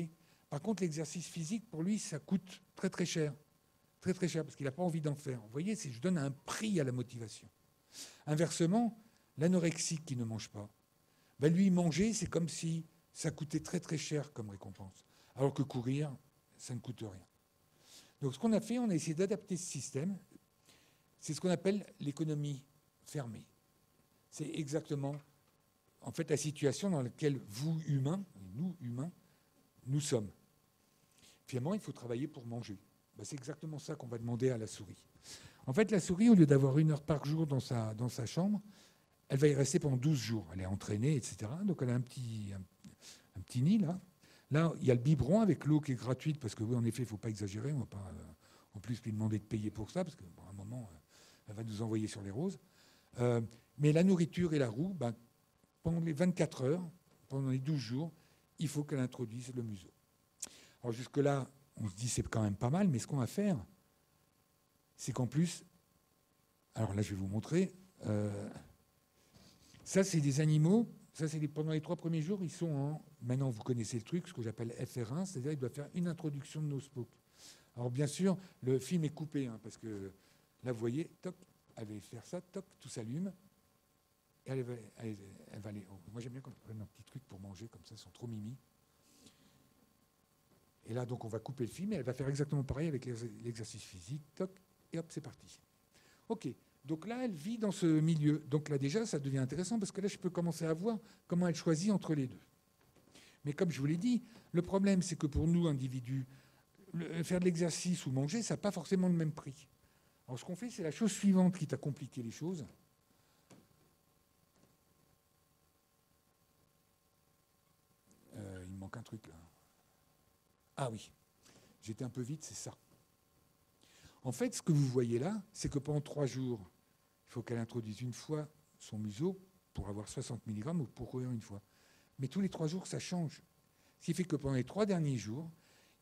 Par contre, l'exercice physique, pour lui, ça coûte très très cher. Très très cher, parce qu'il n'a pas envie d'en faire. Vous voyez, je donne un prix à la motivation. Inversement, l'anorexique qui ne mange pas, ben lui, manger, c'est comme si ça coûtait très très cher comme récompense. Alors que courir, ça ne coûte rien. Donc ce qu'on a fait, on a essayé d'adapter ce système. C'est ce qu'on appelle l'économie fermée. C'est exactement en fait la situation dans laquelle vous, humains, nous, humains, nous sommes. Finalement, il faut travailler pour manger. Ben, c'est exactement ça qu'on va demander à la souris. En fait, la souris, au lieu d'avoir une heure par jour dans sa, dans sa chambre, elle va y rester pendant 12 jours. Elle est entraînée, etc. Donc elle a un petit, un, petit nid là. Là, il y a le biberon avec l'eau qui est gratuite, parce que oui, en effet, il ne faut pas exagérer. On ne va pas euh, en plus lui demander de payer pour ça, parce qu'à un moment, euh, elle va nous envoyer sur les roses. Euh, mais la nourriture et la roue, ben, pendant les 24 heures, pendant les 12 jours, il faut qu'elle introduise le museau. Alors jusque-là, on se dit c'est quand même pas mal, mais ce qu'on va faire, c'est qu'en plus, alors là je vais vous montrer, euh, ça c'est des animaux, ça c'est pendant les trois premiers jours, ils sont en, maintenant vous connaissez le truc, ce que j'appelle FR1, c'est-à-dire ils doivent faire une introduction de nos spokes. Alors bien sûr, le film est coupé, hein, parce que là vous voyez, toc, elle va faire ça, toc, tout s'allume, elle va, aller. Moi, j'aime bien quand ils prennent un petit truc pour manger, comme ça, ils sont trop mimi. Et là, donc, on va couper le film et elle va faire exactement pareil avec l'exercice physique. Toc, et hop, c'est parti. OK. Donc là, elle vit dans ce milieu. Donc là, déjà, ça devient intéressant parce que là, je peux commencer à voir comment elle choisit entre les deux. Mais comme je vous l'ai dit, le problème, c'est que pour nous, individus, faire de l'exercice ou manger, ça n'a pas forcément le même prix. Alors ce qu'on fait, c'est la chose suivante qui t'a compliqué les choses. Euh, il me manque un truc là. Ah oui, j'étais un peu vite, c'est ça. En fait, ce que vous voyez là, c'est que pendant trois jours, il faut qu'elle introduise une fois son museau pour avoir 60 mg ou pour courir une fois. Mais tous les trois jours, ça change. Ce qui fait que pendant les trois derniers jours,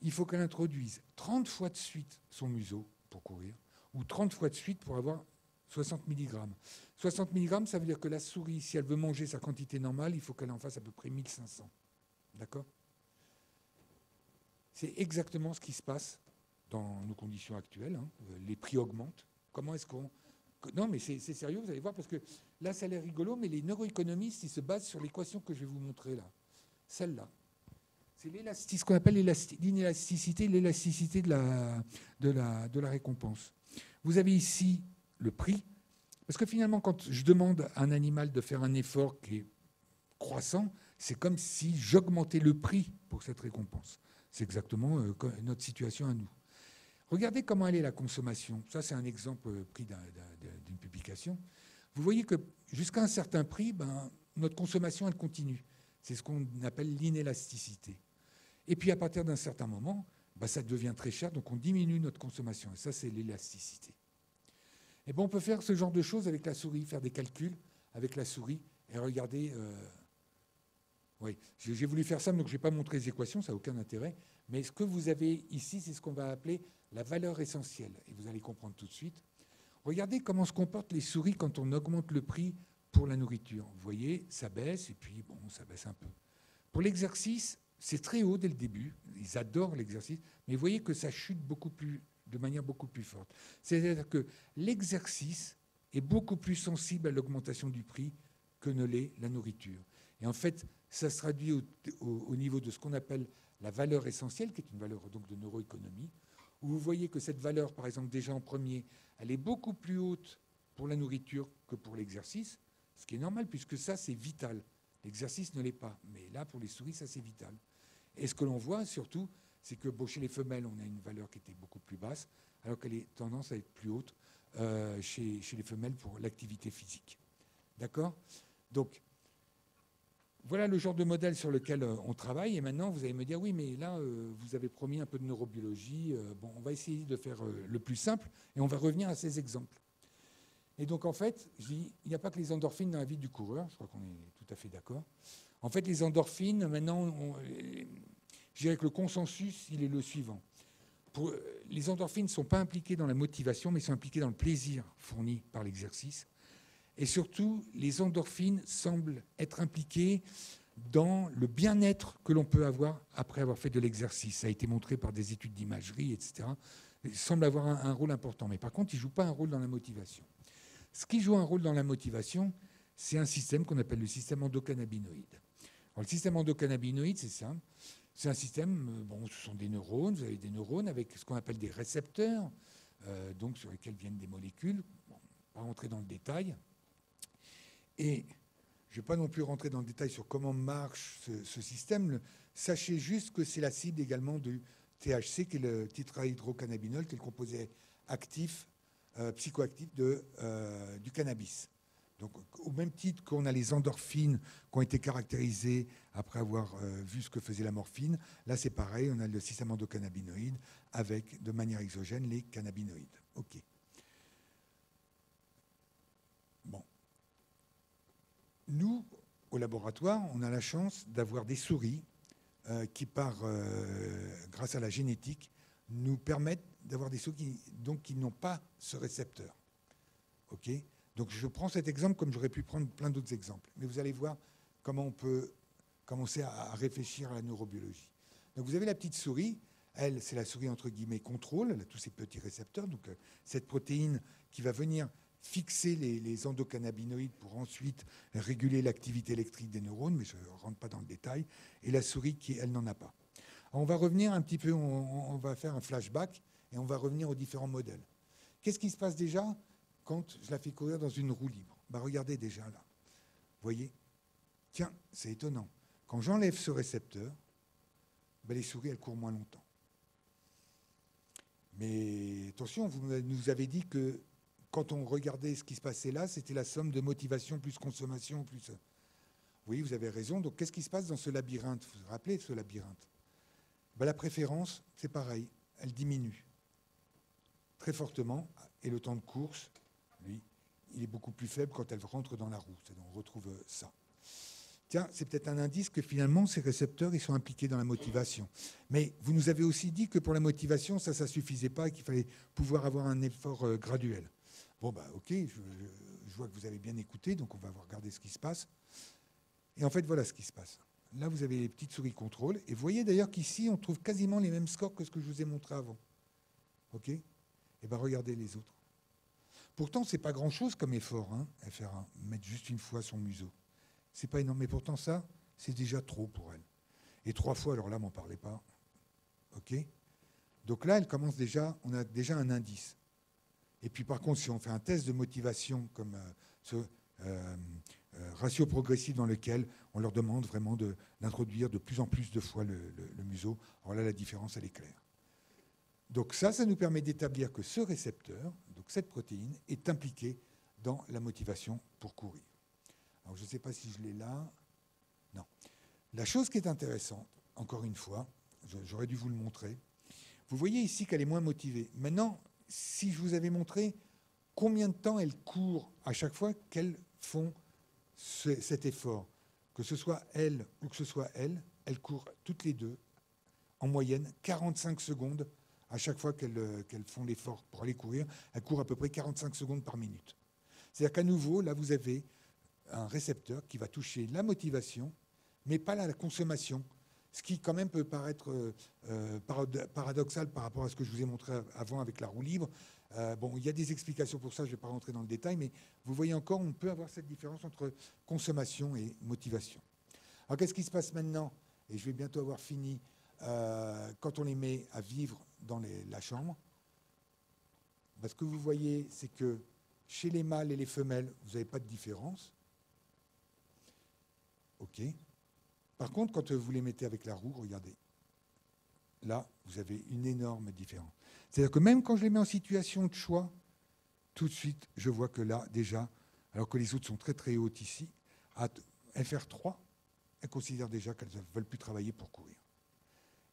il faut qu'elle introduise 30 fois de suite son museau pour courir, ou 30 fois de suite pour avoir 60 mg. 60 mg, ça veut dire que la souris, si elle veut manger sa quantité normale, il faut qu'elle en fasse à peu près 1500. D'accord? C'est exactement ce qui se passe dans nos conditions actuelles. Hein. Les prix augmentent. Comment est-ce qu'on... Non, mais c'est sérieux, vous allez voir, parce que là, ça a l'air rigolo, mais les neuroéconomistes, ils se basent sur l'équation que je vais vous montrer là. Celle-là. C'est ce qu'on appelle l'inélasticité, l'élasticité de la, de, la, de la récompense. Vous avez ici le prix, parce que finalement, quand je demande à un animal de faire un effort qui est croissant, c'est comme si j'augmentais le prix pour cette récompense. C'est exactement euh, notre situation à nous. Regardez comment elle est la consommation. Ça, c'est un exemple euh, pris d'une publication. Vous voyez que jusqu'à un certain prix, ben, notre consommation, elle continue. C'est ce qu'on appelle l'inélasticité. Et puis à partir d'un certain moment, bah, ça devient très cher, donc on diminue notre consommation. Et ça, c'est l'élasticité. Et bon, on peut faire ce genre de choses avec la souris, faire des calculs avec la souris et regarder. Euh, oui, j'ai voulu faire ça, donc je ne vais pas montrer les équations, ça n'a aucun intérêt. Mais ce que vous avez ici, c'est ce qu'on va appeler la valeur essentielle. Et vous allez comprendre tout de suite. Regardez comment se comportent les souris quand on augmente le prix pour la nourriture. Vous voyez, ça baisse et puis bon, ça baisse un peu. Pour l'exercice, c'est très haut dès le début. Ils adorent l'exercice, mais vous voyez que ça chute beaucoup plus, de manière beaucoup plus forte. C'est-à-dire que l'exercice est beaucoup plus sensible à l'augmentation du prix que ne l'est la nourriture. Et en fait, ça se traduit au, niveau de ce qu'on appelle la valeur essentielle, qui est une valeur donc de neuroéconomie, où vous voyez que cette valeur, par exemple, déjà en premier, elle est beaucoup plus haute pour la nourriture que pour l'exercice, ce qui est normal puisque ça, c'est vital. L'exercice ne l'est pas. Mais là, pour les souris, ça, c'est vital. Et ce que l'on voit surtout, c'est que chez les femelles, on a une valeur qui était beaucoup plus basse, alors qu'elle est tendance à être plus haute euh, chez, les femelles pour l'activité physique. D'accord? Donc, voilà le genre de modèle sur lequel euh, on travaille. Et maintenant, vous allez me dire, oui, mais là, euh, vous avez promis un peu de neurobiologie. bon, on va essayer de faire le plus simple et on va revenir à ces exemples. Et donc, en fait, je dis, il n'y a pas que les endorphines dans la vie du coureur, je crois qu'on est tout à fait d'accord. En fait, les endorphines, maintenant, je dirais que le consensus, il est le suivant. Pour, les endorphines ne sont pas impliquées dans la motivation, mais sont impliquées dans le plaisir fourni par l'exercice. Et surtout, les endorphines semblent être impliquées dans le bien-être que l'on peut avoir après avoir fait de l'exercice. Ça a été montré par des études d'imagerie, etc. Ils semblent avoir un, un, rôle important. Mais par contre, ils ne jouent pas un rôle dans la motivation. Ce qui joue un rôle dans la motivation, c'est un système qu'on appelle le système endocannabinoïde. Alors, le système endocannabinoïde, c'est simple. C'est un système, euh, bon, ce sont des neurones, vous avez des neurones avec ce qu'on appelle des récepteurs, euh, donc sur lesquels viennent des molécules. Bon, pas rentrer dans le détail. Et je ne vais pas non plus rentrer dans le détail sur comment marche ce, système. Sachez juste que c'est la cible également du THC, qui est le tétrahydrocannabinol, qui est le composé actif, euh, psychoactif de, du cannabis. Donc, au même titre qu'on a les endorphines qui ont été caractérisées après avoir euh, vu ce que faisait la morphine, là c'est pareil, on a le système endocannabinoïde avec, de manière exogène, les cannabinoïdes. OK. Bon. Nous, au laboratoire, on a la chance d'avoir des souris euh, qui, par, euh, grâce à la génétique, nous permettent d'avoir des souris qui, donc, qui n'ont pas ce récepteur. OK? Donc je prends cet exemple comme j'aurais pu prendre plein d'autres exemples. Mais vous allez voir comment on peut commencer à réfléchir à la neurobiologie. Donc vous avez la petite souris, elle, c'est la souris entre guillemets contrôle, elle a tous ces petits récepteurs, donc euh, cette protéine qui va venir fixer les, endocannabinoïdes pour ensuite réguler l'activité électrique des neurones, mais je ne rentre pas dans le détail, et la souris qui, elle, n'en a pas. on va revenir un petit peu, on, va faire un flashback et on va revenir aux différents modèles. Qu'est-ce qui se passe déjà quand je la fais courir dans une roue libre? Bah, Regardez déjà là. Vous voyez? Tiens, c'est étonnant. Quand j'enlève ce récepteur, bah, les souris, elles courent moins longtemps. Mais attention, vous nous avez dit que quand on regardait ce qui se passait là, c'était la somme de motivation plus consommation plus. Oui, vous avez raison. Donc qu'est-ce qui se passe dans ce labyrinthe? Vous vous rappelez de ce labyrinthe? Ben, La préférence, c'est pareil, elle diminue très fortement. Et le temps de course, lui, il est beaucoup plus faible quand elle rentre dans la roue. On retrouve ça. Tiens, c'est peut-être un indice que finalement, ces récepteurs, ils sont impliqués dans la motivation. Mais vous nous avez aussi dit que pour la motivation, ça, ça suffisait pas et qu'il fallait pouvoir avoir un effort euh, graduel. Bon, bah, ok, je, vois que vous avez bien écouté, donc on va regarder ce qui se passe. Et en fait, voilà ce qui se passe. Là, vous avez les petites souris contrôle. Et vous voyez d'ailleurs qu'ici, on trouve quasiment les mêmes scores que ce que je vous ai montré avant. OK? Eh bien, regardez les autres. Pourtant, ce n'est pas grand-chose comme effort, hein, FR1, mettre juste une fois son museau. C'est pas énorme, mais pourtant ça, c'est déjà trop pour elle. Et trois fois, alors là, m'en parlez pas. OK Donc là, elle commence déjà, on a déjà un indice. Et puis par contre, si on fait un test de motivation comme euh, ce euh, euh, ratio progressif dans lequel on leur demande vraiment d'introduire de, plus en plus de fois le, museau, alors là, la différence, elle est claire. Donc ça, ça nous permet d'établir que ce récepteur, donc cette protéine, est impliqué dans la motivation pour courir. Alors je ne sais pas si je l'ai là. Non. La chose qui est intéressante, encore une fois, j'aurais dû vous le montrer, vous voyez ici qu'elle est moins motivée. Maintenant, si je vous avais montré combien de temps elles courent à chaque fois qu'elles font cet effort, que ce soit elle ou que ce soit elle, elles courent toutes les deux, en moyenne, 45 secondes à chaque fois qu'elles font l'effort pour aller courir. Elles courent à peu près 45 secondes par minute. C'est-à-dire qu'à nouveau, là, vous avez un récepteur qui va toucher la motivation, mais pas la consommation. Ce qui quand même peut paraître euh, euh, paradoxal par rapport à ce que je vous ai montré avant avec la roue libre. Euh, bon, il y a des explications pour ça, je ne vais pas rentrer dans le détail, mais vous voyez encore, on peut avoir cette différence entre consommation et motivation. Alors qu'est-ce qui se passe maintenant? Et je vais bientôt avoir fini. quand on les met à vivre dans la chambre, ben, ce que vous voyez, c'est que chez les mâles et les femelles, vous n'avez pas de différence. OK Par contre, quand vous les mettez avec la roue, regardez. Là, vous avez une énorme différence. C'est-à-dire que même quand je les mets en situation de choix, tout de suite, je vois que là, déjà, alors que les autres sont très très hautes ici, à FR3, elles considèrent déjà qu'elles ne veulent plus travailler pour courir.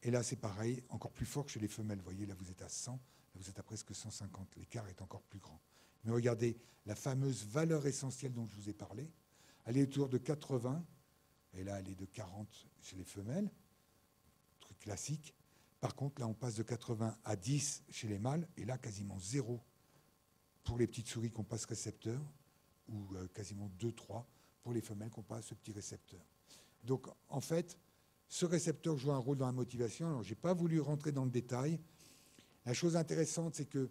Et là, c'est pareil, encore plus fort que chez les femelles. Vous voyez, là, vous êtes à 100, là, vous êtes à presque 150. L'écart est encore plus grand. Mais regardez, la fameuse valeur essentielle dont je vous ai parlé, elle est autour de 80 et là elle est de 40 chez les femelles, truc classique. Par contre, là on passe de 80 à 10 chez les mâles, et là quasiment zéro pour les petites souris qu'on passe récepteur, ou euh, quasiment 2-3 pour les femelles qu'on passe ce petit récepteur. Donc en fait, ce récepteur joue un rôle dans la motivation. Alors je n'ai pas voulu rentrer dans le détail. La chose intéressante, c'est que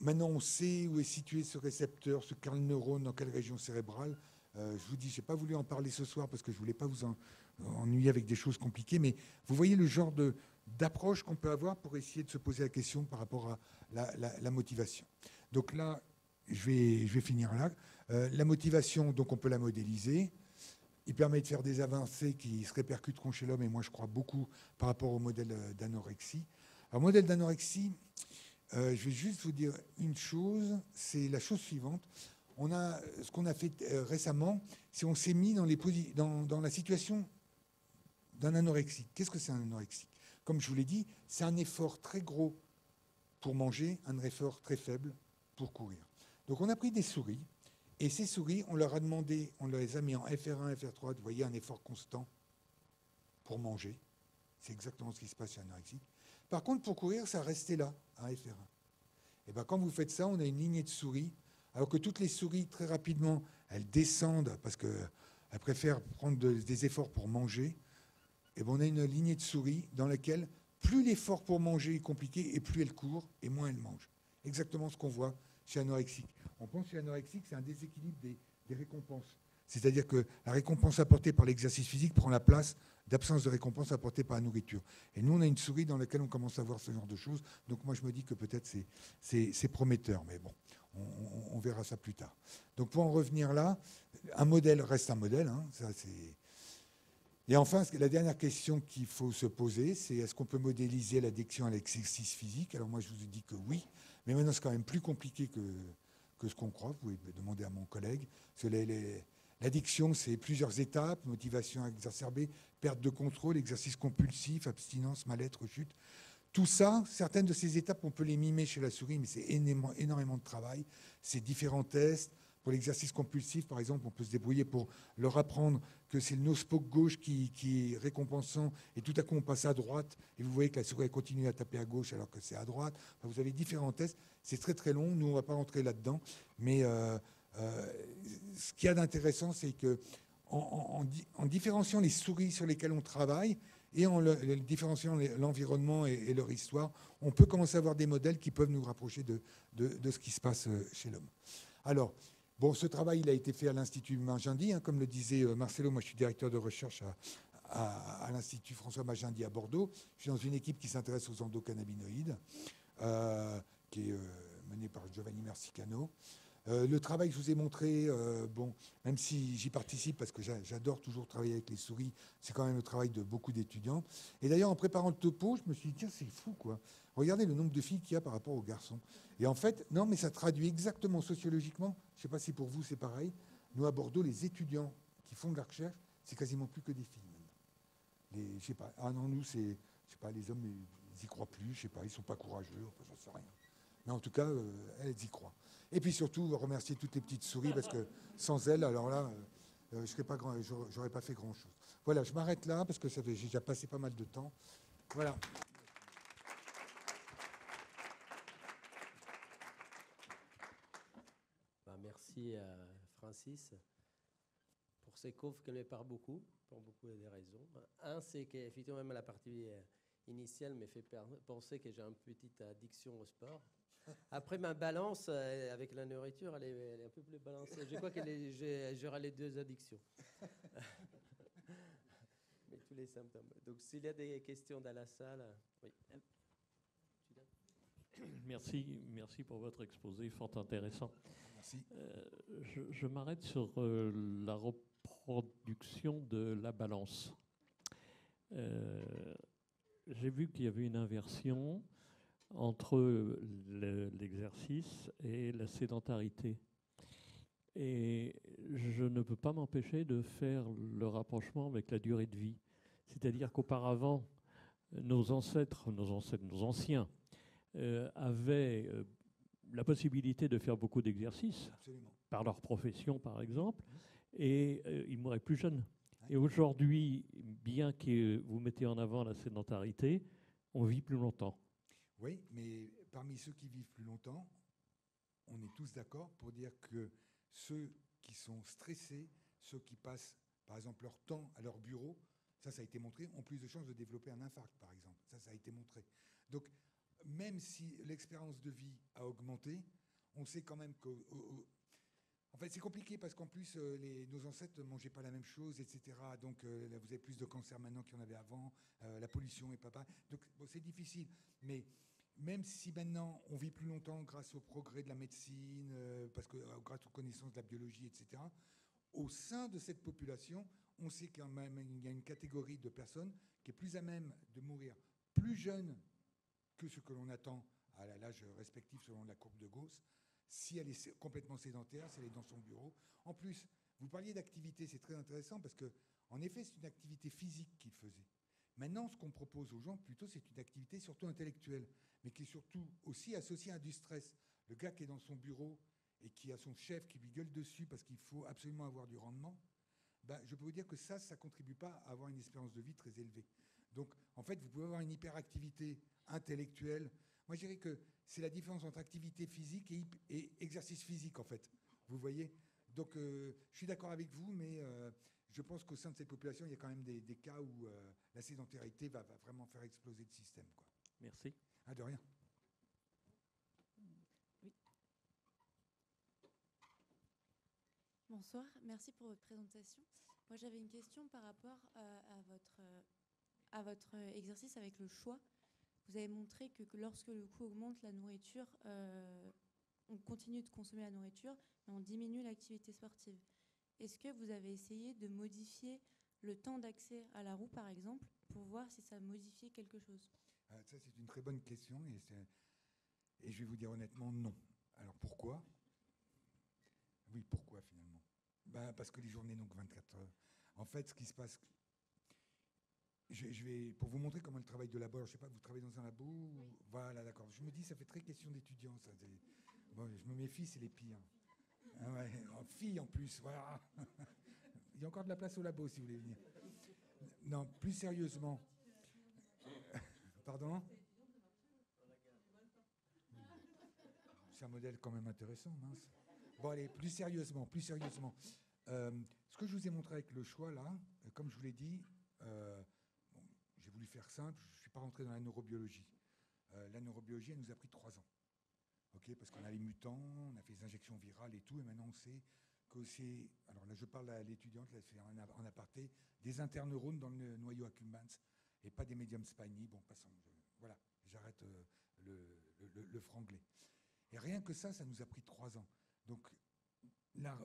maintenant on sait où est situé ce récepteur, ce quel neurone, dans quelle région cérébrale. Euh, je vous dis, je n'ai pas voulu en parler ce soir parce que je ne voulais pas vous ennuyer avec des choses compliquées, mais vous voyez le genre d'approche qu'on peut avoir pour essayer de se poser la question par rapport à la, motivation. Donc là, je vais, je vais finir là. Euh, la motivation, donc on peut la modéliser. Il permet de faire des avancées qui se répercutent chez l'homme, et moi je crois beaucoup par rapport au modèle euh, d'anorexie. Alors, modèle d'anorexie, je vais juste vous dire une chose, c'est la chose suivante on a ce qu'on a fait euh, récemment, c'est on s'est mis dans, dans la situation d'un anorexique. Qu'est-ce que c'est un anorexique? Comme je vous l'ai dit, c'est un effort très gros pour manger, un effort très faible pour courir. Donc on a pris des souris, et ces souris, on leur a demandé, on les a mis en FR1, FR3, vous voyez, un effort constant pour manger. C'est exactement ce qui se passe chez anorexique. Par contre, pour courir, ça restait là, à FR1. Et bien quand vous faites ça, on a une lignée de souris alors que toutes les souris, très rapidement, elles descendent parce qu'elles préfèrent prendre des efforts pour manger. Et ben, on a une lignée de souris dans laquelle plus l'effort pour manger est compliqué et plus elle court et moins elle mange. Exactement ce qu'on voit chez anorexique. On pense chez anorexique, c'est un déséquilibre des, récompenses. C'est-à-dire que la récompense apportée par l'exercice physique prend la place d'absence de récompense apportée par la nourriture. Et nous, on a une souris dans laquelle on commence à voir ce genre de choses. Donc moi, je me dis que peut-être c'est prometteur. Mais bon, on, verra ça plus tard. Donc pour en revenir là, un modèle reste un modèle. Hein, et enfin, la dernière question qu'il faut se poser, c'est est-ce qu'on peut modéliser l'addiction à l'exercice physique? Alors moi, je vous ai dit que oui, mais maintenant, c'est quand même plus compliqué que, ce qu'on croit. Vous pouvez demander à mon collègue. L'addiction, c'est plusieurs étapes, motivation exacerbée, perte de contrôle, exercice compulsif, abstinence, mal-être, chute. Tout ça, certaines de ces étapes, on peut les mimer chez la souris, mais c'est énormément de travail. C'est différents tests, pour l'exercice compulsif, par exemple, on peut se débrouiller pour leur apprendre que c'est le nospoke gauche qui, est récompensant, et tout à coup on passe à droite, et vous voyez que la souris continue à taper à gauche alors que c'est à droite. vous avez différents tests. C'est très très long. Nous, on ne va pas rentrer là-dedans. Mais euh, euh, ce qu'il y a d'intéressant, c'est que en, différenciant les souris sur lesquelles on travaille et en différenciant l'environnement et, leur histoire, on peut commencer à avoir des modèles qui peuvent nous rapprocher de, de ce qui se passe euh, chez l'homme. Alors, Bon, ce travail, il a été fait à l'Institut Magendie, hein, comme le disait euh, Marcelo. Moi, je suis directeur de recherche à, l'Institut François Magendie à Bordeaux. Je suis dans une équipe qui s'intéresse aux endocannabinoïdes, euh, qui est euh, menée par Giovanni Mersicano. le travail que je vous ai montré, bon, même si j'y participe parce que j'adore toujours travailler avec les souris, c'est quand même le travail de beaucoup d'étudiants. Et d'ailleurs, en préparant le topo, je me suis dit, tiens, c'est fou, quoi. Regardez le nombre de filles qu'il y a par rapport aux garçons. Et en fait, non, mais ça traduit exactement sociologiquement. Je ne sais pas si pour vous c'est pareil. Nous, à Bordeaux, les étudiants qui font de la recherche, c'est quasiment plus que des filles. Les, je sais pas. Ah non, nous, c'est, je sais pas, les hommes, ils n'y croient plus. Je sais pas, ils sont pas courageux. J'en sais rien. Mais en tout cas, euh, elles y croient. Et puis surtout, remercier toutes les petites souris parce que sans elles, alors là, euh, je n'aurais pas, fait grand chose. Voilà, je m'arrête là parce que j'ai déjà passé pas mal de temps. Voilà. merci à Francis pour ces coffres qui me parlent beaucoup, pour beaucoup de raisons. Un, c'est qu'effectivement, même la partie euh, initiale me fait penser que j'ai une petite addiction au sport. Après, ma balance euh, avec la nourriture, elle est, un peu plus balancée. Je crois que j'aurai les deux addictions. Mais tous les symptômes. Donc, s'il y a des questions dans la salle, oui. Merci, merci pour votre exposé, fort intéressant. Euh, je, m'arrête sur euh, la reproduction de la balance. Euh, j'ai vu qu'il y avait une inversion entre l'exercice et la sédentarité. Et je ne peux pas m'empêcher de faire le rapprochement avec la durée de vie. C'est-à-dire qu'auparavant, nos ancêtres, nos ancêtres, nos anciens, avaient la possibilité de faire beaucoup d'exercices, par leur profession par exemple, et euh, ils mourraient plus jeunes. Et aujourd'hui, bien que vous mettez en avant la sédentarité, on vit plus longtemps. Oui, mais parmi ceux qui vivent plus longtemps, on est tous d'accord pour dire que ceux qui sont stressés, ceux qui passent par exemple leur temps à leur bureau, ça, ça a été montré, ont plus de chances de développer un infarct, par exemple. Ça, ça a été montré. Donc, même si l'expérience de vie a augmenté, on sait quand même que. En fait, c'est compliqué parce qu'en plus, euh, nos ancêtres ne mangeaient pas la même chose, etc. Donc, euh, vous avez plus de cancer maintenant qu'il y en avait avant. Euh, la pollution est pas pareil. Donc, c'est difficile. Mais même si maintenant on vit plus longtemps grâce au progrès de la médecine, parce que grâce aux connaissances de la biologie, etc. Au sein de cette population, on sait qu'il y a une catégorie de personnes qui est plus à même de mourir plus jeune que ce que l'on attend à l'âge respectif selon la courbe de Gauss, si elle est complètement sédentaire, si elle est dans son bureau. En plus, vous parliez d'activité, c'est très intéressant parce que, en effet, c'est une activité physique qu'il faisait. Maintenant, ce qu'on propose aux gens, plutôt, c'est une activité surtout intellectuelle, mais qui est surtout aussi associée à du stress. Le gars qui est dans son bureau et qui a son chef qui lui gueule dessus parce qu'il faut absolument avoir du rendement, ben, je peux vous dire que ça, ça ne contribue pas à avoir une espérance de vie très élevée. Donc, en fait, vous pouvez avoir une hyperactivité intellectuelle. Moi, je dirais que c'est la différence entre activité physique et, exercice physique, en fait. Vous voyez? Donc, euh, je suis d'accord avec vous, mais euh, je pense qu'au sein de cette population, il y a quand même des, cas où euh, la sédentarité va, vraiment faire exploser le système. Quoi. Merci. Ah, de rien. Bonsoir, merci pour votre présentation. Moi, j'avais une question par rapport à, votre, à votre exercice avec le choix. Vous avez montré que, lorsque le coût augmente, la nourriture, euh, on continue de consommer la nourriture, mais on diminue l'activité sportive. Est-ce que vous avez essayé de modifier le temps d'accès à la roue, par exemple, pour voir si ça modifiait quelque chose? Ça, c'est une très bonne question et, et je vais vous dire honnêtement non. Alors pourquoi? Oui, pourquoi finalement? Ben, Parce que les journées n'ont que 24 heures. En fait, ce qui se passe, je, vais, pour vous montrer comment le travail de labo, je sais pas, vous travaillez dans un labo Voilà, d'accord. Je me dis, ça fait très question d'étudiants, ça. Bon, je me méfie, c'est les pires. Ah ouais, en fille en plus, voilà. Il y a encore de la place au labo si vous voulez venir. Non, plus sérieusement. Pardon C'est un modèle quand même intéressant, mince. Bon, allez, plus sérieusement, plus sérieusement. Euh, ce que je vous ai montré avec le choix, là, euh, comme je vous l'ai dit, euh, j'ai voulu faire simple, je ne suis pas rentré dans la neurobiologie. la neurobiologie, elle nous a pris trois ans. ok parce qu'on a les mutants, on a fait des injections virales et tout, et maintenant on sait que c'est. Alors là, je parle à l'étudiante, là, c'est en aparté, des interneurones dans le noyau accumbens et pas des médiums spiny. Bon, passons. voilà, j'arrête le, le franglais. Et rien que ça, ça nous a pris trois ans. Donc,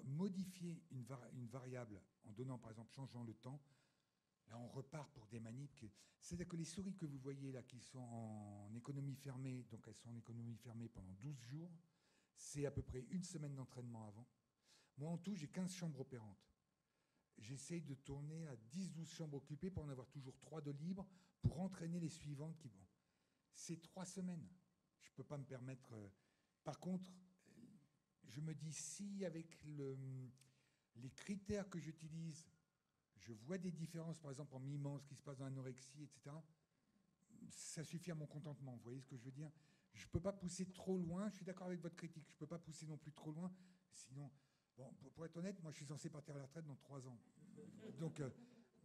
modifier une, variable en donnant, par exemple, changeant le temps, là, on repart pour des manips. C'est-à-dire que les souris que vous voyez là, qui sont en économie fermée, donc elles sont en économie fermée pendant 12 jours, c'est à peu près une semaine d'entraînement avant. Moi, en tout, j'ai 15 chambres opérantes. J'essaye de tourner à 10-12 chambres occupées pour en avoir toujours 3 de libres pour entraîner les suivantes qui vont. C'est 3 semaines. Je ne peux pas me permettre. Euh, par contre, je me dis, si avec les critères que j'utilise, je vois des différences, par exemple en mimant ce qui se passe dans l'anorexie, etc., ça suffit à mon contentement. Vous voyez ce que je veux dire? Je ne peux pas pousser trop loin. Je suis d'accord avec votre critique. Je ne peux pas pousser non plus trop loin. Sinon, bon, pour, être honnête, moi, je suis censé partir à la retraite dans trois ans. Donc, euh,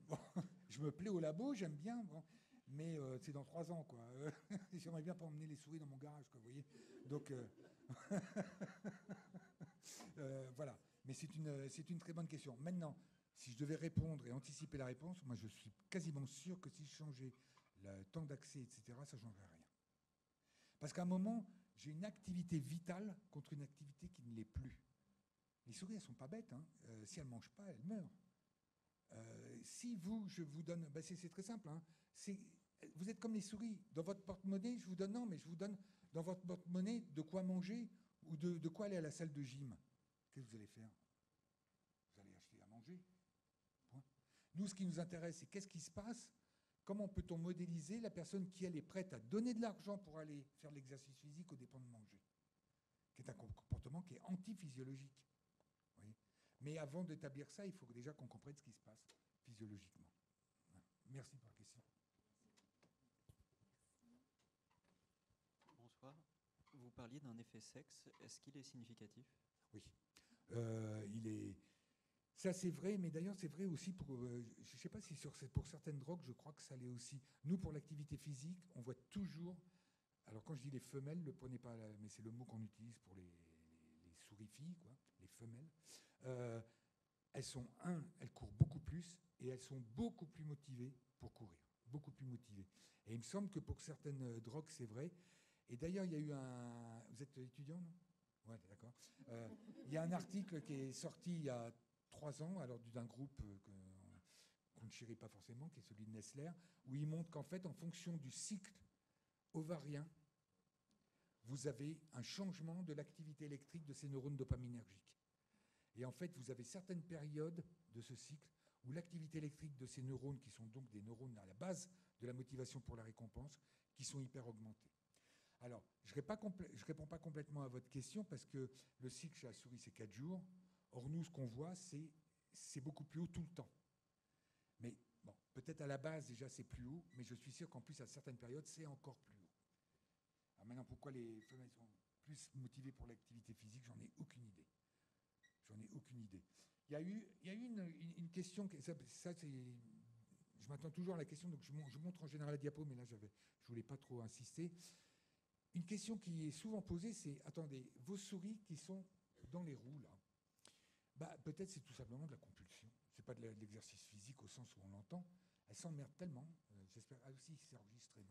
je me plais au labo, j'aime bien. Bon, mais euh, c'est dans trois ans, quoi. J'aimerais bien pas emmener les souris dans mon garage, vous voyez. Donc, euh, euh, voilà. Mais c'est une, c'est une très bonne question. Maintenant, si je devais répondre et anticiper la réponse, moi, je suis quasiment sûr que si je changeais le temps d'accès, etc., ça ne changerait rien. Parce qu'à un moment, j'ai une activité vitale contre une activité qui ne l'est plus. Les souris, elles ne sont pas bêtes. Hein. si elles ne mangent pas, elles meurent. si vous, je vous donne, ben c'est, très simple, hein vous êtes comme les souris. Dans votre porte-monnaie, je vous donne non, mais je vous donne dans votre porte-monnaie de quoi manger ou de, quoi aller à la salle de gym. Qu'est-ce que vous allez faire? Vous allez acheter à manger. Nous, ce qui nous intéresse, c'est qu'est-ce qui se passe? Comment peut-on modéliser la personne qui, elle, est prête à donner de l'argent pour aller faire l'exercice physique au dépens de manger? Qui est un comportement qui est antiphysiologique. Mais avant d'établir ça, il faut déjà qu'on comprenne ce qui se passe physiologiquement. Merci pour la question. Bonsoir. Vous parliez d'un effet sexe. Est-ce qu'il est significatif? Oui. Euh, il est. Ça, c'est vrai, mais d'ailleurs, c'est vrai aussi pour. Euh, je ne sais pas si sur, pour certaines drogues, je crois que ça l'est aussi. Nous, pour l'activité physique, on voit toujours. Alors, quand je dis les femelles, ne prenez pas. Mais c'est le mot qu'on utilise pour les, souris filles, quoi, les femelles. Euh, elles sont, un, elles courent beaucoup plus et elles sont beaucoup plus motivées pour courir, beaucoup plus motivées. Et il me semble que pour certaines euh, drogues, c'est vrai. Et d'ailleurs, il y a eu un... Vous êtes étudiant, non? Oui, d'accord. Euh, il y a un article qui est sorti il y a trois ans, alors d'un groupe qu'on ne chérit pas forcément, qui est celui de Nestler, où il montre qu'en fait, en fonction du cycle ovarien, vous avez un changement de l'activité électrique de ces neurones dopaminergiques. Et en fait, vous avez certaines périodes de ce cycle où l'activité électrique de ces neurones, qui sont donc des neurones à la base de la motivation pour la récompense, qui sont hyper augmentés. Alors, je ne réponds pas complètement à votre question parce que le cycle chez la souris, c'est 4 jours. Or, nous, ce qu'on voit, c'est beaucoup plus haut tout le temps. Mais bon, peut-être à la base, déjà, c'est plus haut, mais je suis sûr qu'en plus, à certaines périodes, c'est encore plus haut. Alors maintenant, pourquoi les femelles sont plus motivées pour l'activité physique, j'en ai aucune idée. J'en ai aucune idée. Il y a eu, une, question, ça, je m'attends toujours à la question, donc je, montre en général la diapo, mais là je ne voulais pas trop insister. Une question qui est souvent posée, c'est, attendez, vos souris qui sont dans les roues, là, bah, Peut-être c'est tout simplement de la compulsion. Ce n'est pas de l'exercice physique au sens où on l'entend. Elle s'emmerde tellement. Euh, j'espère. Ah, aussi, c'est enregistré.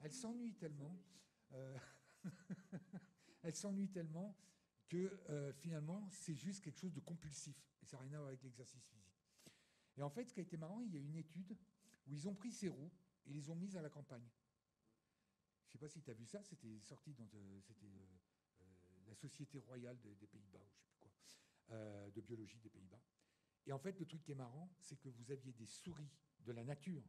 Elle s'ennuie tellement. Euh, elle s'ennuie tellement que euh, finalement, c'est juste quelque chose de compulsif. Et ça n'a rien à voir avec l'exercice physique. Et en fait, ce qui a été marrant, il y a une étude où ils ont pris ces roues et les ont mises à la campagne. Je ne sais pas si tu as vu ça, c'était sorti dans c'était, la Société royale des Pays-Bas, ou je ne sais plus quoi, de biologie des Pays-Bas. Et en fait, le truc qui est marrant, c'est que vous aviez des souris de la nature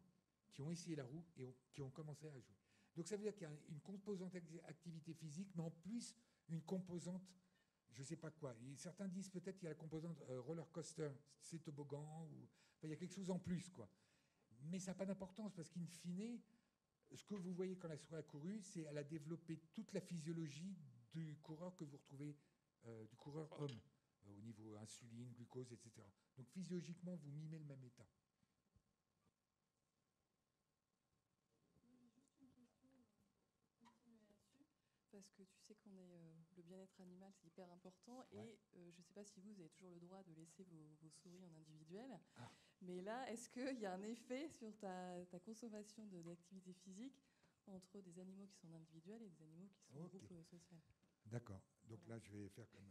qui ont essayé la roue et qui ont commencé à jouer. Donc ça veut dire qu'il y a une composante activité physique, mais en plus une composante, je ne sais pas quoi. certains disent peut-être qu'il y a la composante euh, roller coaster, c'est toboggan, ou il y a quelque chose en plus, quoi. Mais ça n'a pas d'importance parce qu'in fine, ce que vous voyez quand la souris a couru, c'est qu'elle a développé toute la physiologie du coureur que vous retrouvez, euh, du coureur homme, euh, au niveau insuline, glucose, etc. Donc physiologiquement, vous mimez le même état. parce que tu sais qu'on est le bien-être animal, c'est hyper important. Et euh, je ne sais pas si vous, avez toujours le droit de laisser vos, souris en individuel. Ah. Mais là, est-ce qu'il y a un effet sur ta, consommation d'activité physique entre des animaux qui sont individuels et des animaux qui sont okay. groupe euh, social? D'accord. Donc là, je vais faire comme.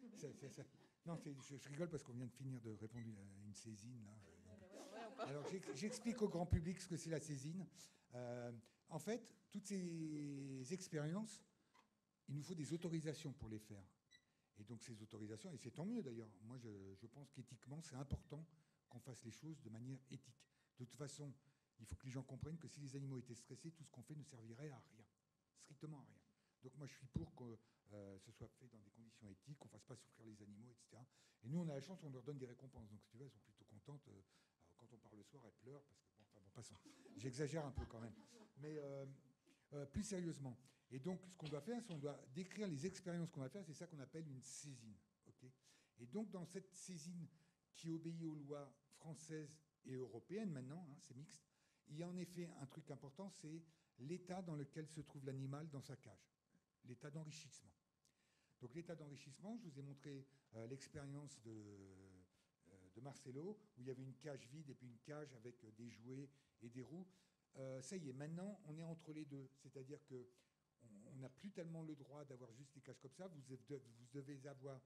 Non, je, rigole parce qu'on vient de finir de répondre à une saisine. Alors j'explique au grand public ce que c'est la saisine. En fait, toutes ces expériences, il nous faut des autorisations pour les faire. Et donc ces autorisations, et c'est tant mieux d'ailleurs, moi je, pense qu'éthiquement c'est important qu'on fasse les choses de manière éthique. De toute façon, il faut que les gens comprennent que si les animaux étaient stressés, tout ce qu'on fait ne servirait à rien, strictement à rien. Donc moi je suis pour que euh, ce soit fait dans des conditions éthiques, qu'on ne fasse pas souffrir les animaux, etc. Et nous on a la chance, on leur donne des récompenses. Donc si tu veux, elles sont plutôt contentes. Euh, quand on parle le soir, elles pleurent parce que bon, enfin bon, passons. J'exagère un peu quand même. Mais euh, plus sérieusement. Et donc, ce qu'on doit faire, c'est qu'on doit décrire les expériences qu'on va faire. C'est ça qu'on appelle une saisine. et donc, dans cette saisine qui obéit aux lois françaises et européennes maintenant, hein, c'est mixte, il y a en effet un truc important, c'est l'état dans lequel se trouve l'animal dans sa cage, l'état d'enrichissement. Donc l'état d'enrichissement, je vous ai montré euh, l'expérience de, de Marcelo, où il y avait une cage vide et puis une cage avec des jouets et des roues. Euh, ça y est, maintenant, on est entre les deux. C'est-à-dire que n'a plus tellement le droit d'avoir juste des cages comme ça. Vous, devez avoir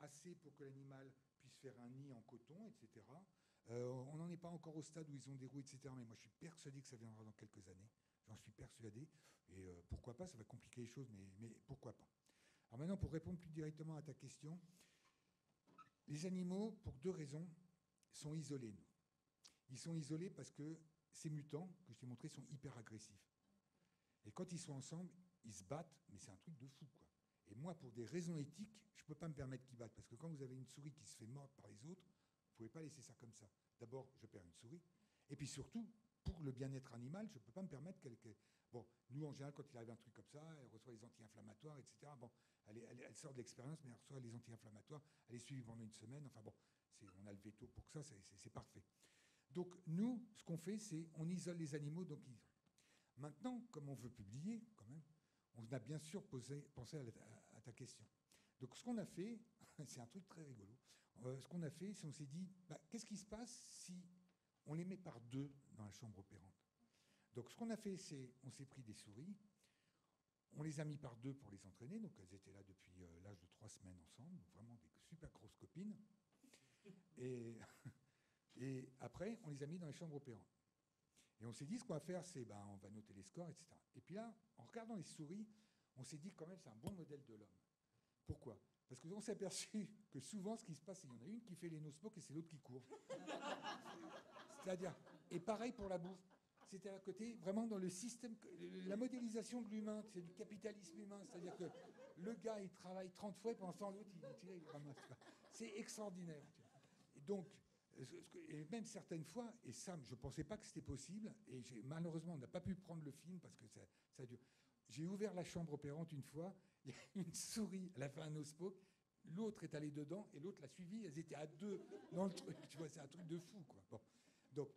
assez pour que l'animal puisse faire un nid en coton, etc. Euh, on n'en est pas encore au stade où ils ont des roues, etc. Mais moi, je suis persuadé que ça viendra dans quelques années. J'en suis persuadé. Et euh, pourquoi pas Ça va compliquer les choses, mais, pourquoi pas Alors maintenant, pour répondre plus directement à ta question, les animaux, pour deux raisons, sont isolés. Ils sont isolés parce que ces mutants que je t'ai montrés sont hyper agressifs. Et quand ils sont ensemble, ils se battent, mais c'est un truc de fou. Quoi. Et moi, pour des raisons éthiques, je ne peux pas me permettre qu'ils battent. Parce que quand vous avez une souris qui se fait mordre par les autres, vous ne pouvez pas laisser ça comme ça. D'abord, je perds une souris. Et puis surtout, pour le bien-être animal, je ne peux pas me permettre qu'elle. Bon, nous, en général, quand il arrive un truc comme ça, elle reçoit les anti-inflammatoires, etc. Bon, elle, sort de l'expérience, mais elle reçoit les anti-inflammatoires. Elle est suivie pendant une semaine. Enfin bon, on a le veto pour ça, c'est parfait. Donc nous, ce qu'on fait, c'est on isole les animaux, donc Maintenant, comme on veut publier, quand même, on a bien sûr pensé à, ta question. Donc ce qu'on a fait, c'est un truc très rigolo. Euh, ce qu'on a fait, c'est on s'est dit, bah, qu'est-ce qui se passe si on les met par deux dans la chambre opérante? Donc ce qu'on a fait, c'est on s'est pris des souris, on les a mis par deux pour les entraîner, donc elles étaient là depuis euh, l'âge de trois semaines ensemble, vraiment des super grosses copines. Et Et après, on les a mis dans les chambres opérantes. Et on s'est dit, ce qu'on va faire, c'est ben, on va noter les scores, etc. Et puis là, en regardant les souris, on s'est dit quand même, c'est un bon modèle de l'homme. Pourquoi? Parce qu'on s'est aperçu que souvent, ce qui se passe, c'est qu'il y en a une qui fait les no-smoke et c'est l'autre qui court. C'est-à-dire, et pareil pour la bouffe. C'était à côté, vraiment dans le système, la modélisation de l'humain, c'est du capitalisme humain. C'est-à-dire que le gars, il travaille 30 fois, et pendant ce temps, l'autre, il, il ramasse. C'est extraordinaire. Donc, et même certaines fois, et ça, je ne pensais pas que c'était possible, et malheureusement, on n'a pas pu prendre le film parce que ça, ça dure. J'ai ouvert la chambre opérante une fois, il y a une souris, elle a fait un ospo, l'autre est allé dedans, et l'autre l'a suivi, elles étaient à deux dans le truc. Tu vois, c'est un truc de fou, quoi. Donc,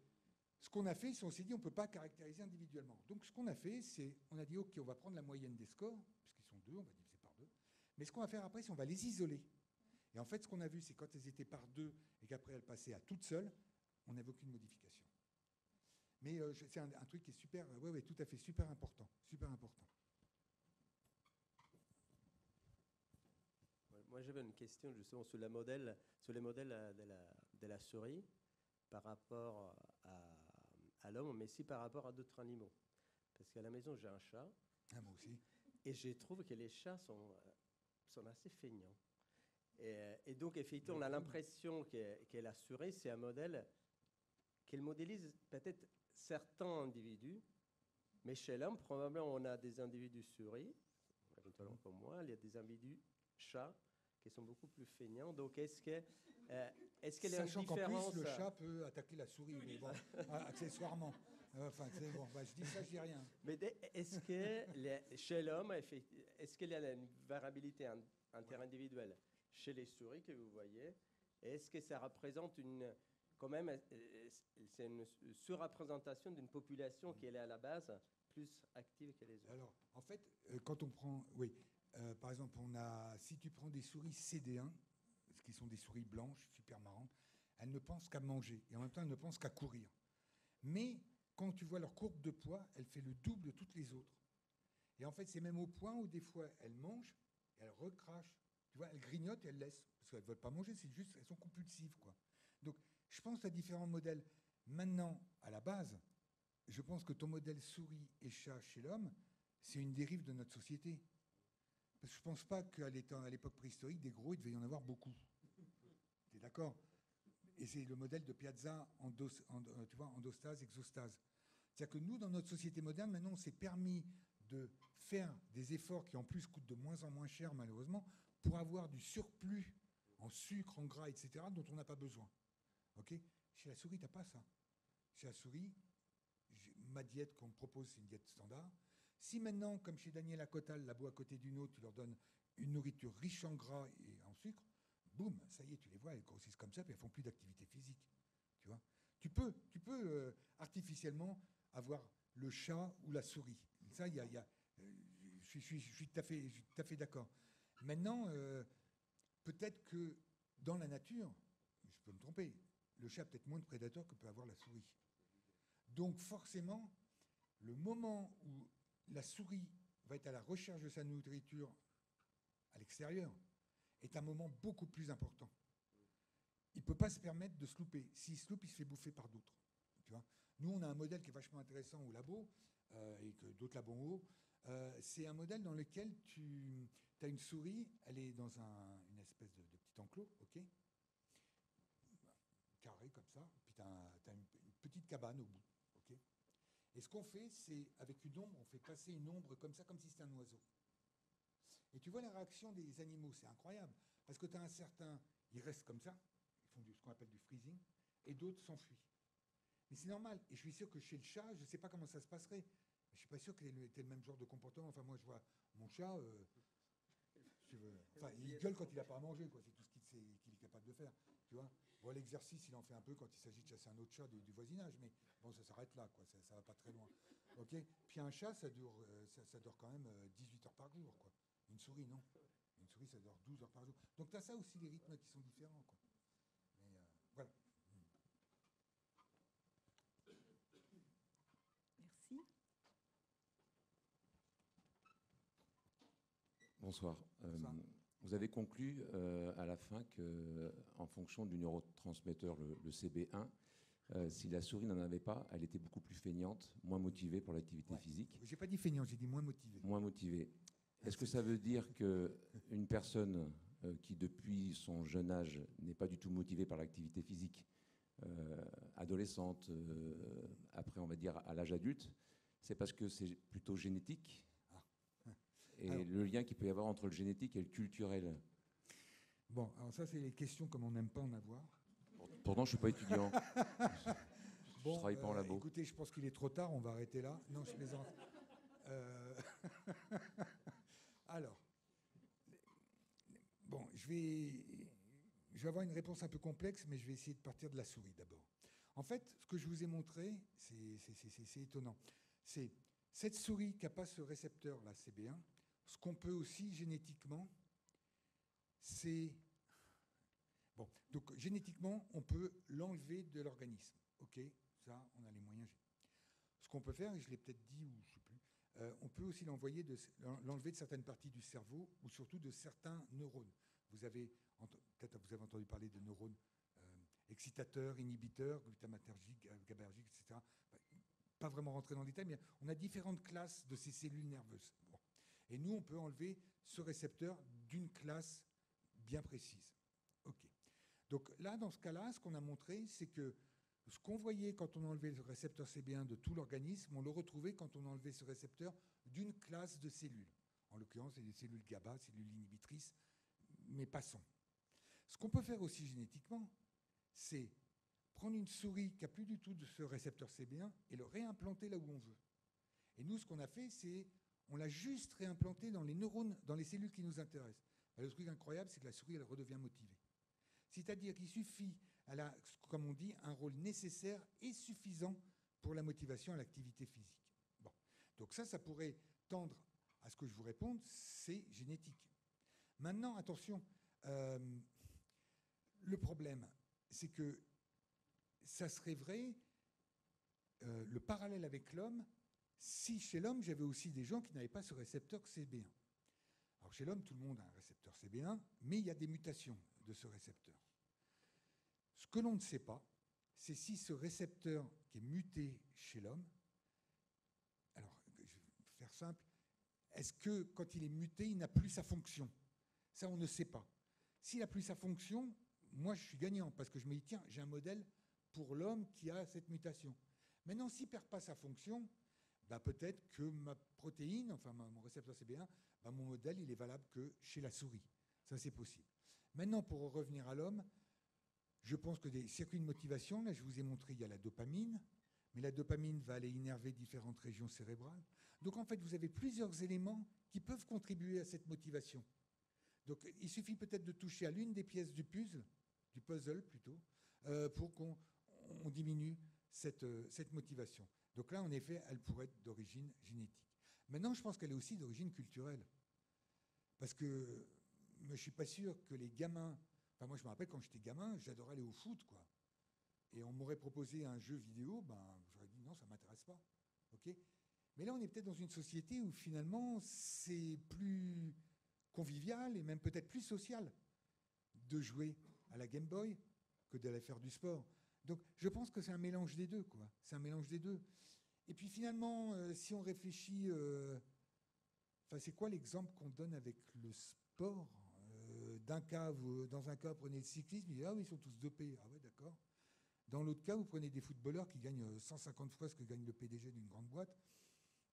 ce qu'on a fait, c'est on s'est dit, on ne peut pas caractériser individuellement. Donc, ce qu'on a fait, c'est, on a dit, OK, on va prendre la moyenne des scores, puisqu'ils sont deux, on va diviser par deux. Mais ce qu'on va faire après, c'est on va les isoler. Et en fait, ce qu'on a vu, c'est quand elles étaient par deux et qu'après elles passaient à toutes seules, on n'avait aucune modification. Mais euh, c'est un, truc qui est super, oui, oui, tout à fait, super important, super important. Moi, j'avais une question justement sur, la modèle, sur les modèles de la, de la souris par rapport à, à l'homme, mais aussi par rapport à d'autres animaux. Parce qu'à la maison, j'ai un chat. Ah, moi aussi. Et je trouve que les chats sont, sont assez feignants. Et, donc, effectivement, on a l'impression que, la souris, c'est un modèle qu'elle modélise peut-être certains individus, mais chez l'homme, probablement, on a des individus souris, éventuellement comme moi, il y a des individus chats qui sont beaucoup plus feignants. Donc, est-ce que, euh, est-ce qu'il y a une différence plus, le chat peut attaquer la souris, mais bon, accessoirement. Enfin, c'est bon. Bah, je dis ça, je dis rien. Mais est-ce que chez l'homme, est-ce qu'il y a une variabilité interindividuelle? Chez les souris que vous voyez Est-ce que ça représente une, quand même, euh, c'est une surreprésentation d'une population qui est à la base plus active que les autres? Alors, en fait, euh, quand on prend, oui, euh, par exemple, on a, si tu prends des souris CD1, ce qui sont des souris blanches, super marrantes, elles ne pensent qu'à manger et en même temps, elles ne pensent qu'à courir. Mais quand tu vois leur courbe de poids, elle fait le double de toutes les autres. Et en fait, c'est même au point où des fois, elles mangent, elles recrachent. Tu vois, elles grignotent et elles laissent. Parce qu'elles ne veulent pas manger, c'est juste, elles sont compulsives. Quoi. Donc, je pense à différents modèles. Maintenant, à la base, je pense que ton modèle souris et chat chez l'homme, c'est une dérive de notre société. Parce que je ne pense pas qu'à l'époque préhistorique, des gros, il devait y en avoir beaucoup. Tu es d'accord? Et c'est le modèle de Piazza, endos, euh, tu vois, endostase, exostase. C'est-à-dire que nous, dans notre société moderne, maintenant, on s'est permis de faire des efforts qui, en plus, coûtent de moins en moins cher, malheureusement, pour avoir du surplus en sucre, en gras, etc., dont on n'a pas besoin. Ok? Chez la souris, tu n'as pas ça. Chez la souris, ma diète qu'on me propose, c'est une diète standard. Si maintenant, comme chez Daniel Acotal, la boîte à côté d'une autre, tu leur donnes une nourriture riche en gras et en sucre, boum, ça y est, tu les vois, elles grossissent comme ça, puis elles font plus d'activité physique. Tu vois? Tu peux, tu peux euh, artificiellement avoir le chat ou la souris. Ça, y a, euh, je, suis, je, tout à fait d'accord. Maintenant, euh, peut-être que dans la nature, je peux me tromper, le chat a peut-être moins de prédateurs que peut avoir la souris. Donc forcément, le moment où la souris va être à la recherche de sa nourriture à l'extérieur est un moment beaucoup plus important. Il ne peut pas se permettre de se louper. S'il se loupe, il se fait bouffer par d'autres. Nous, on a un modèle qui est vachement intéressant au labo, euh, et que d'autres labos ont. Euh, c'est un modèle dans lequel tu as une souris, elle est dans une espèce de, petit enclos, ok Carré comme ça, puis tu as, une, petite cabane au bout, ok Et ce qu'on fait, c'est avec une ombre, on fait passer une ombre comme ça, comme si c'était un oiseau. Et tu vois la réaction des animaux, c'est incroyable, parce que tu as un certain, ils restent comme ça, ils font du, ce qu'on appelle du freezing, et d'autres s'enfuient. Mais c'est normal. Et je suis sûr que chez le chat, je ne sais pas comment ça se passerait. Je ne suis pas sûr qu'il ait le même genre de comportement. Enfin, moi, je vois mon chat. Euh, enfin, il gueule quand il n'a pas à manger, quoi. C'est tout ce qu'il est capable de faire. Tu vois bon, l'exercice, il en fait un peu quand il s'agit de chasser un autre chat du, voisinage, mais bon, ça s'arrête là, quoi. Ça, ne va pas très loin. Ok? Puis un chat, ça dure, euh, ça, dure quand même 18 euh, heures par jour, quoi. Une souris, non? Une souris, ça dure 12 heures par jour. Donc, tu as ça aussi, les rythmes qui sont différents, quoi. Mais voilà. Merci. Bonsoir. Euh, vous avez conclu euh, à la fin que, en fonction du neurotransmetteur, le, CB1, euh, si la souris n'en avait pas, elle était beaucoup plus feignante, moins motivée pour l'activité physique. J'ai pas dit feignante, j'ai dit moins motivée. Moins motivée. Est-ce que ça veut dire qu'une personne qui, depuis son jeune âge, n'est pas du tout motivée par l'activité physique, adolescente, après, on va dire, à l'âge adulte, c'est parce que c'est plutôt génétique et le lien qu'il peut y avoir entre le génétique et le culturel. Bon, alors ça, c'est les questions comme on n'aime pas en avoir. Pourtant, je ne suis pas étudiant. je ne travaille pas en labo. Euh, écoutez, je pense qu'il est trop tard, on va arrêter là. Non, je plaisante. Euh, alors, bon, je vais, je vais avoir une réponse un peu complexe, mais je vais essayer de partir de la souris d'abord. En fait, ce que je vous ai montré, c'est étonnant. C'est cette souris qui n'a pas ce récepteur, la CB1, ce qu'on peut aussi génétiquement, c'est Bon, donc génétiquement, on peut l'enlever de l'organisme. OK, ça, on a les moyens. Ce qu'on peut faire, et je l'ai peut-être dit ou je sais plus, euh, on peut aussi l'envoyer l'enlever de certaines parties du cerveau ou surtout de certains neurones. Vous avez peut-être vous avez entendu parler de neurones euh, excitateurs, inhibiteurs, glutamatergiques, euh, GABAergiques, etc. Pas vraiment rentrer dans le détail, mais on a différentes classes de ces cellules nerveuses. Et nous, on peut enlever ce récepteur d'une classe bien précise. OK. Donc là, dans ce cas-là, ce qu'on a montré, c'est que ce qu'on voyait quand on enlevait le récepteur CB1 de tout l'organisme, on le retrouvait quand on enlevait ce récepteur d'une classe de cellules. En l'occurrence, c'est des cellules GABA, cellules inhibitrices, mais passons. Ce qu'on peut faire aussi génétiquement, c'est prendre une souris qui n'a plus du tout de ce récepteur CB1 et le réimplanter là où on veut. Et nous, ce qu'on a fait, c'est on l'a juste réimplanté dans les neurones, dans les cellules qui nous intéressent. Le truc incroyable, c'est que la souris, redevient motivée. C'est-à-dire qu'il suffit, a, comme on dit, un rôle nécessaire et suffisant pour la motivation à l'activité physique. Donc ça, ça pourrait tendre à ce que je vous réponde, c'est génétique. Maintenant, attention, euh, le problème, c'est que ça serait vrai, euh, le parallèle avec l'homme, si chez l'homme, j'avais aussi des gens qui n'avaient pas ce récepteur CB1. Alors chez l'homme, tout le monde a un récepteur CB1, mais il y a des mutations de ce récepteur. Ce que l'on ne sait pas, c'est si ce récepteur qui est muté chez l'homme, alors je vais faire simple, est-ce que quand il est muté, il n'a plus sa fonction? Ça, on ne sait pas. S'il n'a plus sa fonction, moi je suis gagnant parce que je me dis, tiens, j'ai un modèle pour l'homme qui a cette mutation. Maintenant, s'il ne perd pas sa fonction, bah, peut-être que ma protéine, enfin mon récepteur CB1, bah, mon modèle, il est valable que chez la souris. Ça, c'est possible. Maintenant, pour revenir à l'homme, je pense que des circuits de motivation, là, je vous ai montré, il y a la dopamine, mais la dopamine va aller innerver différentes régions cérébrales. Donc, en fait, vous avez plusieurs éléments qui peuvent contribuer à cette motivation. Donc, il suffit peut-être de toucher à l'une des pièces du puzzle, du puzzle plutôt, euh, pour qu'on diminue cette, euh, cette motivation. Donc là, en effet, elle pourrait être d'origine génétique. Maintenant, je pense qu'elle est aussi d'origine culturelle. Parce que je ne suis pas sûr que les gamins. Enfin, moi, je me rappelle quand j'étais gamin, j'adorais aller au foot, quoi. Et on m'aurait proposé un jeu vidéo, ben, j'aurais dit non, ça ne m'intéresse pas. ok? Mais là, on est peut-être dans une société où finalement, c'est plus convivial et même peut-être plus social de jouer à la Game Boy que d'aller faire du sport. Donc je pense que c'est un mélange des deux, quoi. C'est un mélange des deux. Et puis finalement, euh, si on réfléchit, euh, c'est quoi l'exemple qu'on donne avec le sport euh, D'un cas, dans un cas, vous prenez le cyclisme, ah oui, ils sont tous dopés. Ah ouais, d'accord. Dans l'autre cas, vous prenez des footballeurs qui gagnent 150 fois ce que gagne le PDG d'une grande boîte.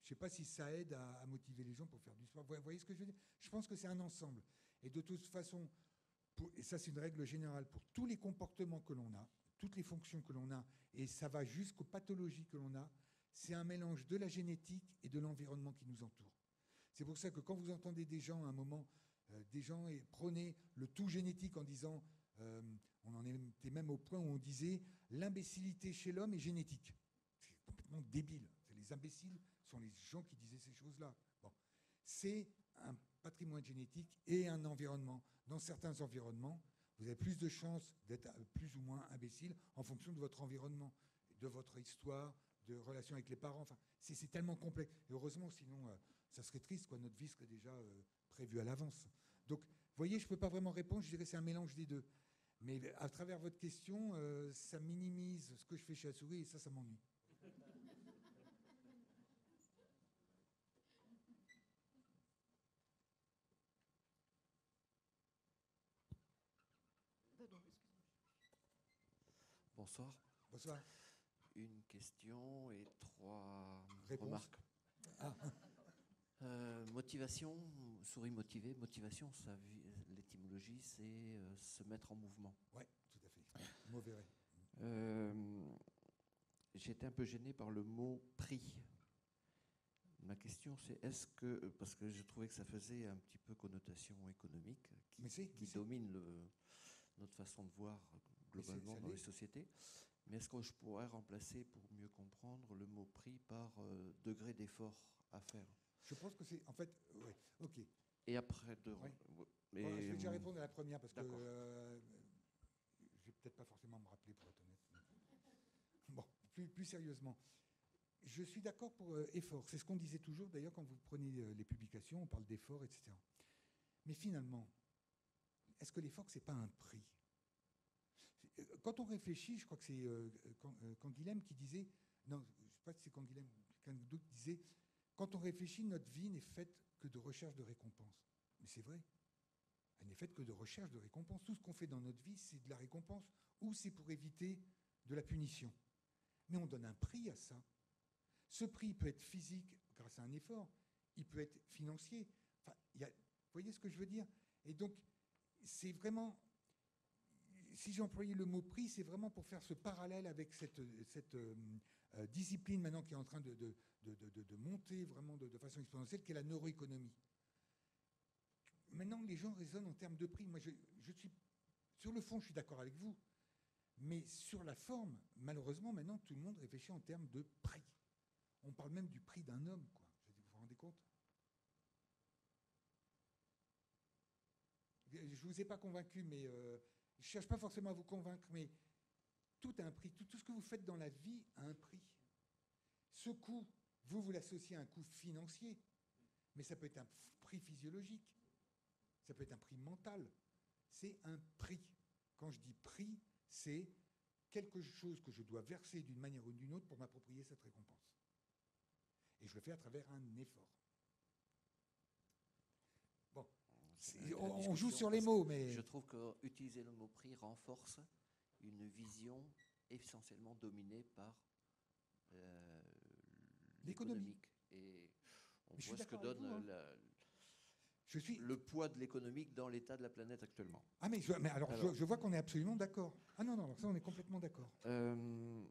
Je ne sais pas si ça aide à, motiver les gens pour faire du sport. Vous voyez ce que je veux dire? Je pense que c'est un ensemble. Et de toute façon, et ça c'est une règle générale pour tous les comportements que l'on a, toutes les fonctions que l'on a, et ça va jusqu'aux pathologies que l'on a, c'est un mélange de la génétique et de l'environnement qui nous entoure. C'est pour ça que quand vous entendez des gens à un moment, euh, des gens prôner le tout génétique en disant, euh, on en était même au point où on disait, l'imbécilité chez l'homme est génétique. C'est complètement débile. Les imbéciles sont les gens qui disaient ces choses-là. Bon. C'est un patrimoine génétique et un environnement. Dans certains environnements, vous avez plus de chances d'être plus ou moins imbécile en fonction de votre environnement, de votre histoire, de relation avec les parents. Enfin, c'est tellement complexe. Et heureusement, sinon, euh, ça serait triste. Quoi. Notre vie serait déjà euh, prévue à l'avance. Donc, vous voyez, je ne peux pas vraiment répondre. Je dirais c'est un mélange des deux. Mais à travers votre question, euh, ça minimise ce que je fais chez la souris et ça, ça m'ennuie. Bonsoir. Bonsoir. Une question et trois remarques. Ah. Euh, motivation, souris motivée, motivation, l'étymologie, c'est euh, se mettre en mouvement. Oui, tout à fait. Mauvais. Euh, J'étais un peu gêné par le mot prix. Ma question, c'est est-ce que, parce que je trouvais que ça faisait un petit peu connotation économique, qui, qui domine le, notre façon de voir globalement dans les sociétés. Mais est-ce que je pourrais remplacer, pour mieux comprendre, le mot prix par euh, degré d'effort à faire? Je pense que c'est. En fait, oui, ok. Et après, de. Mais, je vais déjà répondre à la première parce que. Euh, peut-être pas forcément me rappeler pour être honnête. Bon, plus, plus sérieusement. Je suis d'accord pour euh, effort. C'est ce qu'on disait toujours, d'ailleurs, quand vous prenez euh, les publications, on parle d'effort, etc. Mais finalement, est-ce que l'effort, ce n'est pas un prix? euh, Quand on réfléchit, je crois que c'est Canguilhem qui disait, non, je ne sais pas si c'est Canguilhem, quelqu'un d'autre disait, quand on réfléchit, notre vie n'est faite que de recherche de récompense. Mais c'est vrai. Elle n'est faite que de recherche de récompense. Tout ce qu'on fait dans notre vie, c'est de la récompense ou c'est pour éviter de la punition. Mais on donne un prix à ça. Ce prix peut être physique grâce à un effort, il peut être financier. Vous voyez ce que je veux dire? Et donc, c'est vraiment, si j'ai employé le mot prix, c'est vraiment pour faire ce parallèle avec cette, euh, euh, discipline maintenant qui est en train de, monter vraiment de, façon exponentielle, qui est la neuroéconomie. Maintenant, les gens raisonnent en termes de prix. Moi, je, je suis, sur le fond, je suis d'accord avec vous. Mais sur la forme, malheureusement, maintenant, tout le monde réfléchit en termes de prix. On parle même du prix d'un homme, quoi. Vous vous rendez compte? Je ne vous ai pas convaincu, mais euh, je ne cherche pas forcément à vous convaincre, mais tout a un prix. Tout, ce que vous faites dans la vie a un prix. Ce coût, vous, vous l'associez à un coût financier, mais ça peut être un prix physiologique, ça peut être un prix mental. C'est un prix. Quand je dis prix, c'est quelque chose que je dois verser d'une manière ou d'une autre pour m'approprier cette récompense. Et je le fais à travers un effort. Bon, on, joue sur les mots, mais... Je trouve qu'utiliser le mot prix renforce une vision essentiellement dominée par euh, l'économique. Et on voit ce que donne hein. je suis... le poids de l'économique dans l'état de la planète actuellement. Ah mais, mais alors, je, vois qu'on est absolument d'accord. Ah non, non, ça on est complètement d'accord. Euh,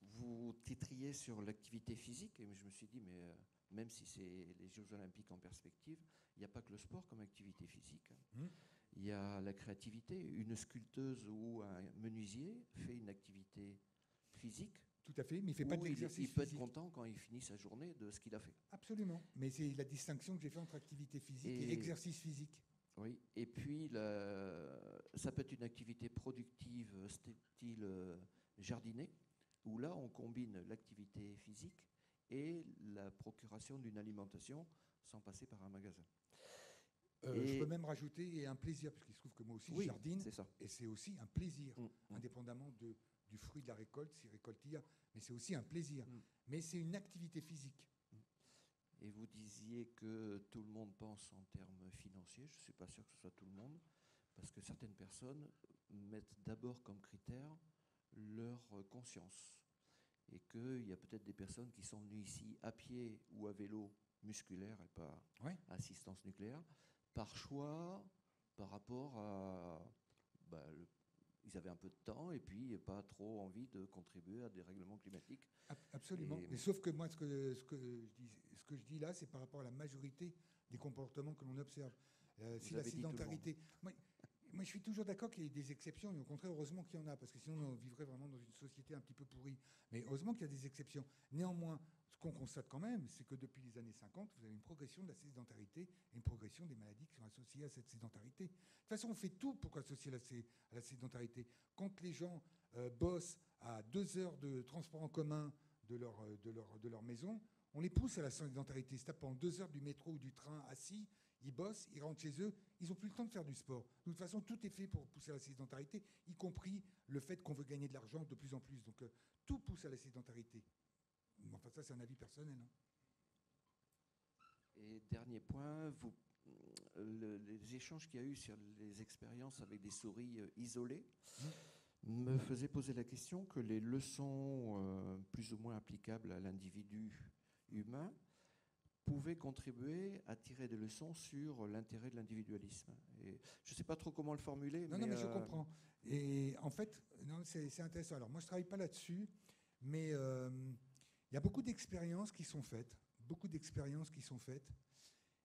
vous titriez sur l'activité physique, et je me suis dit, mais euh, même si c'est les Jeux Olympiques en perspective, il n'y a pas que le sport comme activité physique. Mmh. Il y a la créativité. Une sculpteuse ou un menuisier fait une activité physique. Tout à fait, mais il ne fait pas d'exercice Il, il peut être content quand il finit sa journée de ce qu'il a fait. Absolument, mais c'est la distinction que j'ai faite entre activité physique et, exercice physique. Oui, et puis ça peut être une activité productive, style euh, jardiner où là, on combine l'activité physique et la procuration d'une alimentation sans passer par un magasin. Euh, je peux même rajouter un plaisir, puisqu'il se trouve que moi aussi je jardine, ça. et c'est aussi un plaisir, mm, mm. indépendamment de, du fruit de la récolte, si récolte il y a, mais c'est aussi un plaisir. Mm. Mais c'est une activité physique. Et vous disiez que tout le monde pense en termes financiers, je ne suis pas sûr que ce soit tout le monde, parce que certaines personnes mettent d'abord comme critère leur conscience. Et qu'il y a peut-être des personnes qui sont venues ici à pied ou à vélo musculaire et pas assistance nucléaire, par choix, par rapport à... Bah, ils avaient un peu de temps et puis pas trop envie de contribuer à des règlements climatiques. Absolument. Mais sauf que moi, ce que, ce que, je, dis, ce que je dis là, c'est par rapport à la majorité des comportements que l'on observe. Euh, si la sédentarité. Moi, je suis toujours d'accord qu'il y ait des exceptions, et au contraire, heureusement qu'il y en a, parce que sinon, on vivrait vraiment dans une société un petit peu pourrie. Mais heureusement qu'il y a des exceptions. Néanmoins, ce qu'on constate quand même, c'est que depuis les années 50, vous avez une progression de la sédentarité et une progression des maladies qui sont associées à cette sédentarité. De toute façon, on fait tout pour associer la sédentarité. Quand les gens euh, bossent à deux heures de transport en commun de leur, euh, de leur, de leur maison, on les pousse à la sédentarité. Ils se tapent pendant deux heures du métro ou du train assis, ils bossent, ils rentrent chez eux, ils n'ont plus le temps de faire du sport. De toute façon, tout est fait pour pousser à la sédentarité, y compris le fait qu'on veut gagner de l'argent de plus en plus. Donc euh, tout pousse à la sédentarité. Enfin, ça, c'est un avis personnel. Hein. Et dernier point, vous, les échanges qu'il y a eu sur les expériences avec des souris euh, isolées mmh. me faisaient poser la question que les leçons euh, plus ou moins applicables à l'individu humain pouvait contribuer à tirer des leçons sur l'intérêt de l'individualisme. Et je ne sais pas trop comment le formuler. Non, mais, non, mais je euh, comprends. Et en fait, c'est intéressant. Alors, moi, je ne travaille pas là-dessus, mais euh, il y a beaucoup d'expériences qui sont faites, beaucoup d'expériences qui sont faites,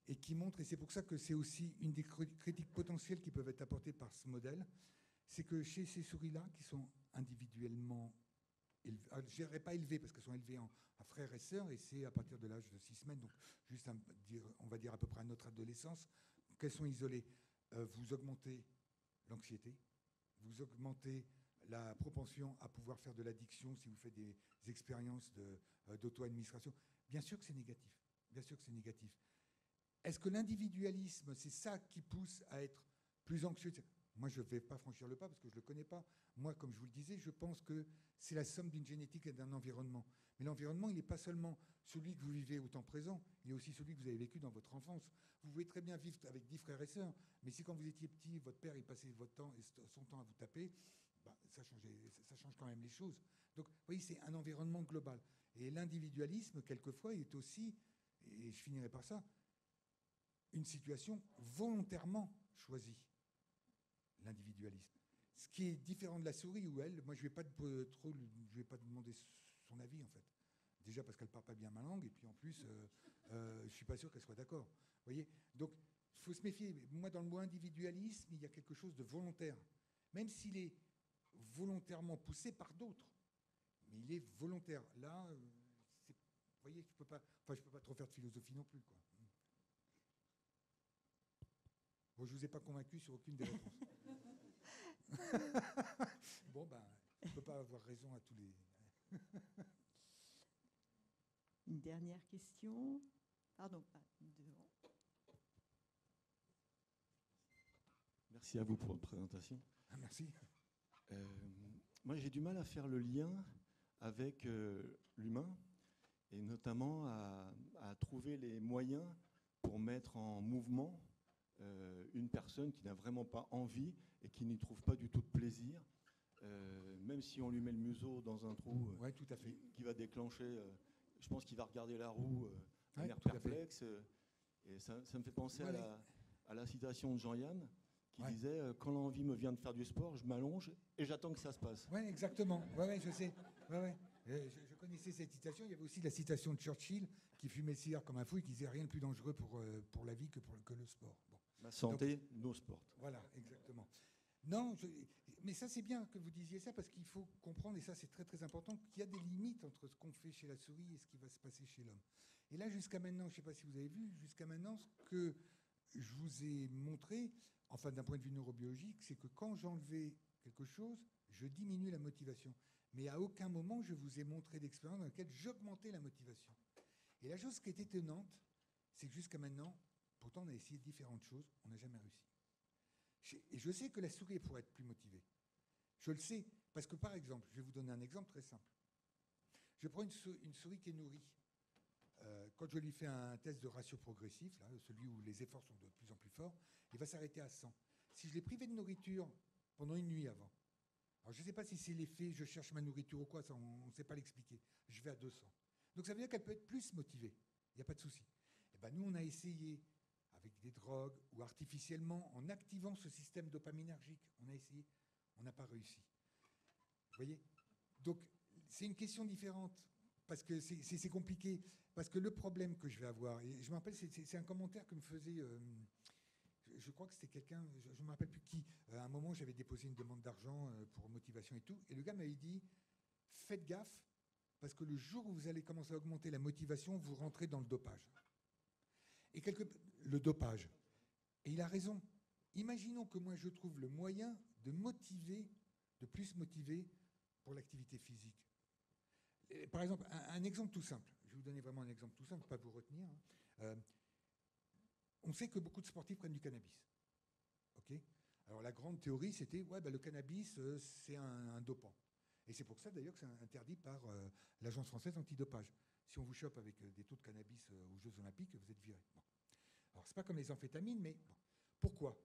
et qui montrent, et c'est pour ça que c'est aussi une des critiques potentielles qui peuvent être apportées par ce modèle, c'est que chez ces souris-là, qui sont individuellement ah, je dirais pas élevés parce qu'elles sont élevées en, frères et sœurs et c'est à partir de l'âge de 6 semaines, donc juste on va dire à peu près à notre adolescence, qu'elles sont isolées. Euh, vous augmentez l'anxiété, vous augmentez la propension à pouvoir faire de l'addiction si vous faites des expériences euh, d'auto-administration. Bien sûr que c'est négatif. Bien sûr que c'est négatif. Est-ce que l'individualisme, c'est ça qui pousse à être plus anxieux Moi, je ne vais pas franchir le pas parce que je ne le connais pas. Moi, comme je vous le disais, je pense que c'est la somme d'une génétique et d'un environnement. Mais l'environnement, il n'est pas seulement celui que vous vivez au temps présent, il est aussi celui que vous avez vécu dans votre enfance. Vous pouvez très bien vivre avec dix frères et sœurs, mais si quand vous étiez petit, votre père il passait votre temps et son temps à vous taper, bah, ça, ça change quand même les choses. Donc, vous voyez, c'est un environnement global. Et l'individualisme, quelquefois, est aussi, et je finirai par ça, une situation volontairement choisie. L'individualisme. Ce qui est différent de la souris ou elle, moi je ne vais pas trop, je vais pas demander son avis en fait. Déjà parce qu'elle ne parle pas bien ma langue, et puis en plus, euh, euh, je ne suis pas sûr qu'elle soit d'accord. voyez? Donc, il faut se méfier. Moi, dans le mot individualisme, il y a quelque chose de volontaire. Même s'il est volontairement poussé par d'autres. Mais il est volontaire. Là, euh, vous voyez, je ne peux, pas, enfin, je peux pas trop faire de philosophie non plus. Quoi. Bon, je ne vous ai pas convaincu sur aucune des réponses. bon, ben, je ne peux pas avoir raison à tous les... Une dernière question. Pardon, pas devant. Merci à vous pour votre présentation. Ah, merci. Euh, moi, j'ai du mal à faire le lien avec euh, l'humain et notamment à, trouver les moyens pour mettre en mouvement euh, une personne qui n'a vraiment pas envie et qui n'y trouve pas du tout de plaisir, même si on lui met le museau dans un trou tout à fait. Qui, va déclencher, je pense qu'il va regarder la roue d'un air perplexe. Et ça, me fait penser à la, à la citation de Jean-Yann qui disait euh, Quand l'envie me vient de faire du sport, je m'allonge et j'attends que ça se passe. Oui, exactement. Oui, ouais, je sais. Ouais, ouais. Je, connaissais cette citation. Il y avait aussi la citation de Churchill qui fumait le cigare comme un fou et qui disait Rien de plus dangereux pour, euh, pour la vie que, pour, que le sport. Bon. Ma santé, nos sports. Voilà, exactement. Non, mais ça c'est bien que vous disiez ça parce qu'il faut comprendre, et ça c'est très très important, qu'il y a des limites entre ce qu'on fait chez la souris et ce qui va se passer chez l'homme. Et là jusqu'à maintenant, je ne sais pas si vous avez vu, jusqu'à maintenant, ce que je vous ai montré, enfin d'un point de vue neurobiologique, c'est que quand j'enlevais quelque chose, je diminue la motivation. Mais à aucun moment je vous ai montré d'expérience dans laquelle j'augmentais la motivation. Et la chose qui est étonnante, c'est que jusqu'à maintenant, pourtant on a essayé différentes choses, on n'a jamais réussi. Et je sais que la souris pourrait être plus motivée. Je le sais, parce que par exemple, je vais vous donner un exemple très simple. Je prends une souris qui est nourrie. Euh, quand je lui fais un test de ratio progressif, celui où les efforts sont de plus en plus forts, il va s'arrêter à 100. Si je l'ai privé de nourriture pendant une nuit avant, alors je ne sais pas si c'est l'effet je cherche ma nourriture ou quoi, ça, on ne sait pas l'expliquer, je vais à 200. Donc ça veut dire qu'elle peut être plus motivée, il n'y a pas de souci. Eh ben nous, on a essayé avec des drogues ou artificiellement en activant ce système dopaminergique, on a essayé, on n'a pas réussi. Vous voyez? Donc c'est une question différente parce que c'est compliqué. Parce que le problème que je vais avoir, et je me rappelle, c'est un commentaire que me faisait, euh, je, crois que c'était quelqu'un, je ne me rappelle plus qui, euh, à un moment j'avais déposé une demande d'argent euh, pour motivation et tout, et le gars m'avait dit, faites gaffe, parce que le jour où vous allez commencer à augmenter la motivation, vous rentrez dans le dopage. Et quelque, le dopage. Et il a raison. Imaginons que moi je trouve le moyen de motiver, de plus motiver pour l'activité physique. Par exemple, un, exemple tout simple. Je vais vous donner vraiment un exemple tout simple, pas vous retenir. Hein. Euh, on sait que beaucoup de sportifs prennent du cannabis. OK? Alors la grande théorie, c'était ouais, bah, le cannabis, euh, c'est un, dopant. Et c'est pour ça d'ailleurs que c'est interdit par euh, l'Agence française antidopage. Si on vous chope avec des taux de cannabis aux Jeux Olympiques, vous êtes viré. Alors c'est pas comme les amphétamines, mais pourquoi?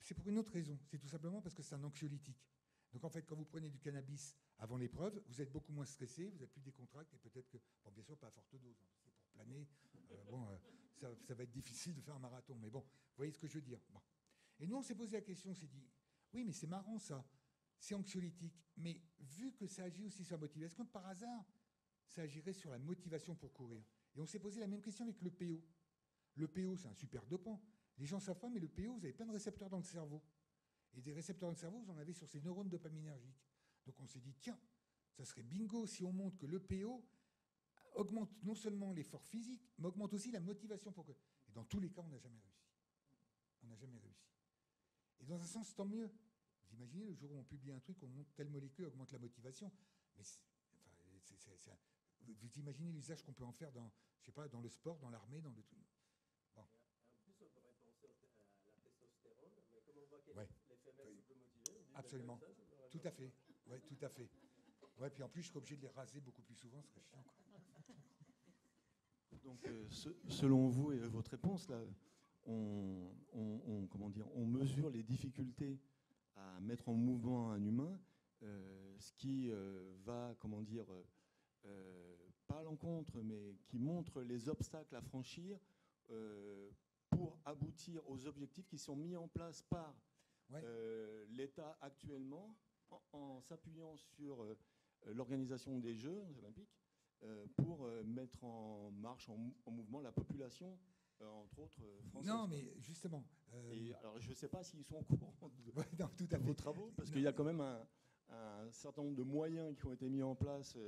C'est pour une autre raison. C'est tout simplement parce que c'est un anxiolytique. Donc en fait, quand vous prenez du cannabis avant l'épreuve, vous êtes beaucoup moins stressé, vous êtes plus décontracté et peut-être que, bon, bien sûr, pas à forte dose, hein, c'est pour planer. Euh, bon, euh, ça, va être difficile de faire un marathon, mais bon, vous voyez ce que je veux dire. Et nous, on s'est posé la question, on s'est dit, oui, mais c'est marrant ça, c'est anxiolytique, mais vu que ça agit aussi sur la motivation, est-ce que par hasard, ça agirait sur la motivation pour courir? Et on s'est posé la même question avec le PO. Le PO, c'est un super dopant. Les gens savent pas, mais le PO, vous avez plein de récepteurs dans le cerveau. Et des récepteurs dans le cerveau, vous en avez sur ces neurones dopaminergiques. Donc on s'est dit, tiens, ça serait bingo si on montre que l'EPO augmente non seulement l'effort physique, mais augmente aussi la motivation pour que. Et dans tous les cas, on n'a jamais réussi. On n'a jamais réussi. Et dans un sens, tant mieux. Vous imaginez le jour où on publie un truc, on monte telle molécule, augmente la motivation. Mais vous imaginez l'usage qu'on peut en faire dans, je sais pas, dans le sport, dans l'armée, dans le tout. Bon. En plus, on pourrait penser à la testostérone, mais comme on voit que ouais. les femelles sont plus motivées, absolument, tout à fait, ouais, tout à fait. Ouais, puis en plus, je suis obligé de les raser beaucoup plus souvent, ce serait chiant. Quoi. Donc, euh, selon vous et votre réponse, là, on, on, comment dire, on mesure les difficultés à mettre en mouvement un humain, euh, ce qui euh, va, comment dire, pas à l'encontre, mais qui montre les obstacles à franchir pour aboutir aux objectifs qui sont mis en place par l'État actuellement, en, en s'appuyant sur l'organisation des Jeux olympiques euh, pour euh, mettre en marche, en, mouvement la population euh, entre autres français. Non, mais justement. Et alors, je ne sais pas s'ils sont au courant de, tout à vos travaux, parce qu'il y a quand même un, certain nombre de moyens qui ont été mis en place.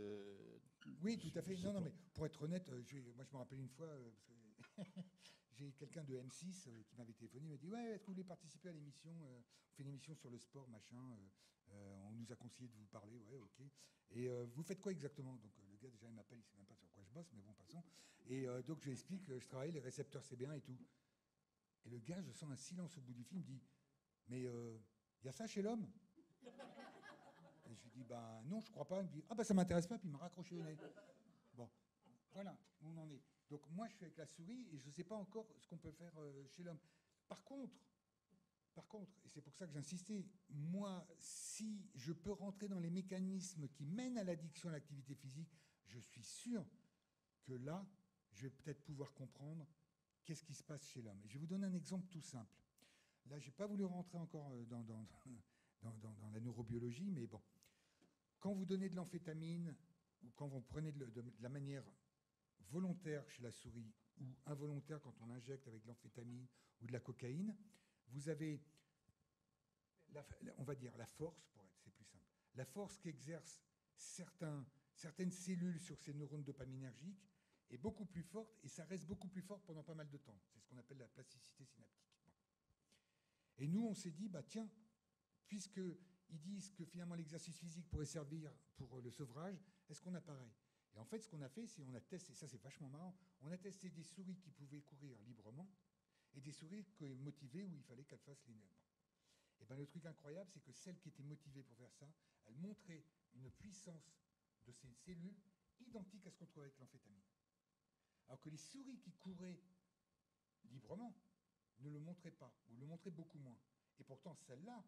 oui, tout à fait. Non, non, mais pour être honnête, moi je me rappelle une fois, quelqu'un de M6 qui m'avait téléphoné, il m'a dit Ouais, est-ce que vous voulez participer à l'émission On fait une émission sur le sport, machin. on nous a conseillé de vous parler, ouais, ok. Et vous faites quoi exactement? Donc gars, déjà, il m'appelle, il sait même pas sur quoi je bosse, mais bon, passons. Et euh, donc, je lui explique que je travaille les récepteurs CB1 et tout. Et le gars, je sens un silence au bout du film, dit Mais il euh, y a ça chez l'homme? Et je lui dis Ben non, je crois pas. Il me dit Ah, ben ça m'intéresse pas, puis il m'a raccroché au nez. Bon, voilà où on en est. Donc, moi, je suis avec la souris et je ne sais pas encore ce qu'on peut faire euh, chez l'homme. Par contre, par contre, et c'est pour ça que j'insistais, moi, si je peux rentrer dans les mécanismes qui mènent à l'addiction à l'activité physique, je suis sûr que là, je vais peut-être pouvoir comprendre qu'est-ce qui se passe chez l'homme. Je vais vous donner un exemple tout simple. Là, je n'ai pas voulu rentrer encore euh, dans, la neurobiologie, mais bon. Quand vous donnez de l'amphétamine, ou quand vous prenez de, la manière volontaire chez la souris, ou involontaire quand on injecte avec de l'amphétamine ou de la cocaïne, vous avez, on va dire, la force, pour être, c'est plus simple, la force qu'exercent certaines cellules sur ces neurones dopaminergiques est beaucoup plus forte et ça reste beaucoup plus fort pendant pas mal de temps. C'est ce qu'on appelle la plasticité synaptique. Et nous, on s'est dit, bah tiens, puisqu'ils disent que finalement l'exercice physique pourrait servir pour le sevrage, est-ce qu'on a pareil? Et en fait, ce qu'on a fait, c'est on a testé, ça c'est vachement marrant, on a testé des souris qui pouvaient courir librement et des souris motivées où il fallait qu'elles fassent les Et bien le truc incroyable, c'est que celles qui étaient motivées pour faire ça, elles montraient une puissance de ces cellules identiques à ce qu'on trouve avec l'amphétamine. Alors que les souris qui couraient librement ne le montraient pas, ou le montraient beaucoup moins. Et pourtant, celle-là,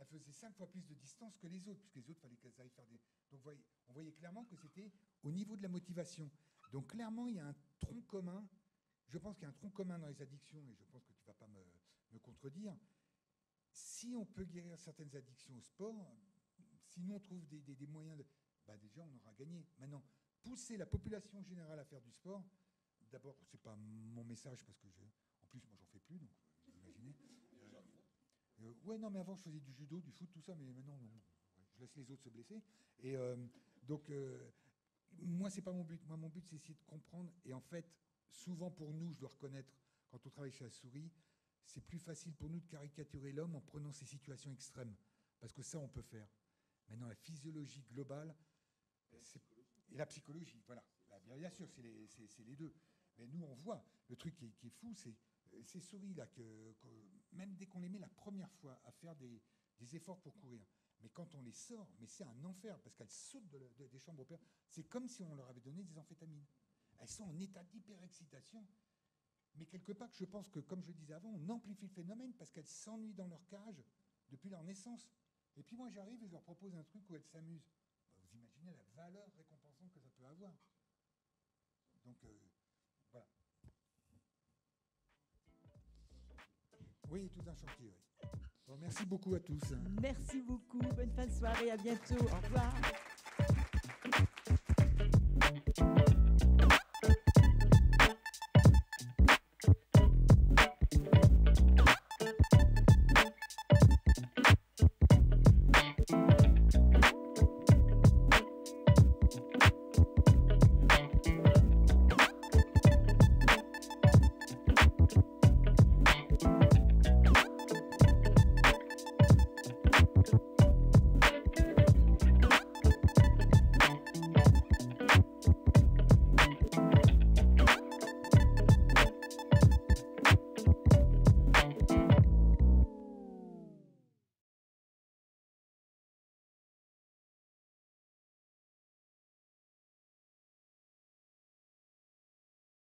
elle faisait cinq fois plus de distance que les autres, puisque les autres, fallait qu'elles aillent faire des... Donc on voyait clairement que c'était au niveau de la motivation. Donc clairement, il y a un tronc commun. Je pense qu'il y a un tronc commun dans les addictions, et je pense que tu ne vas pas me, me contredire. Si on peut guérir certaines addictions au sport, sinon on trouve des, des, moyens de bah déjà on aura gagné. Maintenant, pousser la population générale à faire du sport, d'abord, ce n'est pas mon message parce que, je, en plus, moi j'en fais plus, donc euh, ouais, non, mais avant je faisais du judo, du foot, tout ça, mais maintenant, je laisse les autres se blesser. Et euh, donc, moi, c'est pas mon but. Moi, mon but, c'est essayer de comprendre. Et en fait, souvent pour nous, je dois reconnaître, quand on travaille chez la souris, c'est plus facile pour nous de caricaturer l'homme en prenant ces situations extrêmes. Parce que ça, on peut faire. Maintenant, la physiologie globale, et la psychologie, voilà. Bien, sûr, c'est les, deux. Mais nous, on voit, le truc qui est, fou, c'est euh, ces souris-là, que, même dès qu'on les met la première fois à faire des, efforts pour courir, mais quand on les sort, mais c'est un enfer, parce qu'elles sautent des chambres opératoires, c'est comme si on leur avait donné des amphétamines. Elles sont en état d'hyperexcitation. Mais quelque part, je pense que, comme je disais avant, on amplifie le phénomène parce qu'elles s'ennuient dans leur cage depuis leur naissance. Et puis moi, j'arrive et je leur propose un truc où elles s'amusent vous imaginez la valeur récompensante que ça peut avoir. Donc, euh, Oui, tout un chantier, oui. merci beaucoup à tous. Hein. Merci beaucoup. Bonne fin de soirée. À bientôt. Au revoir.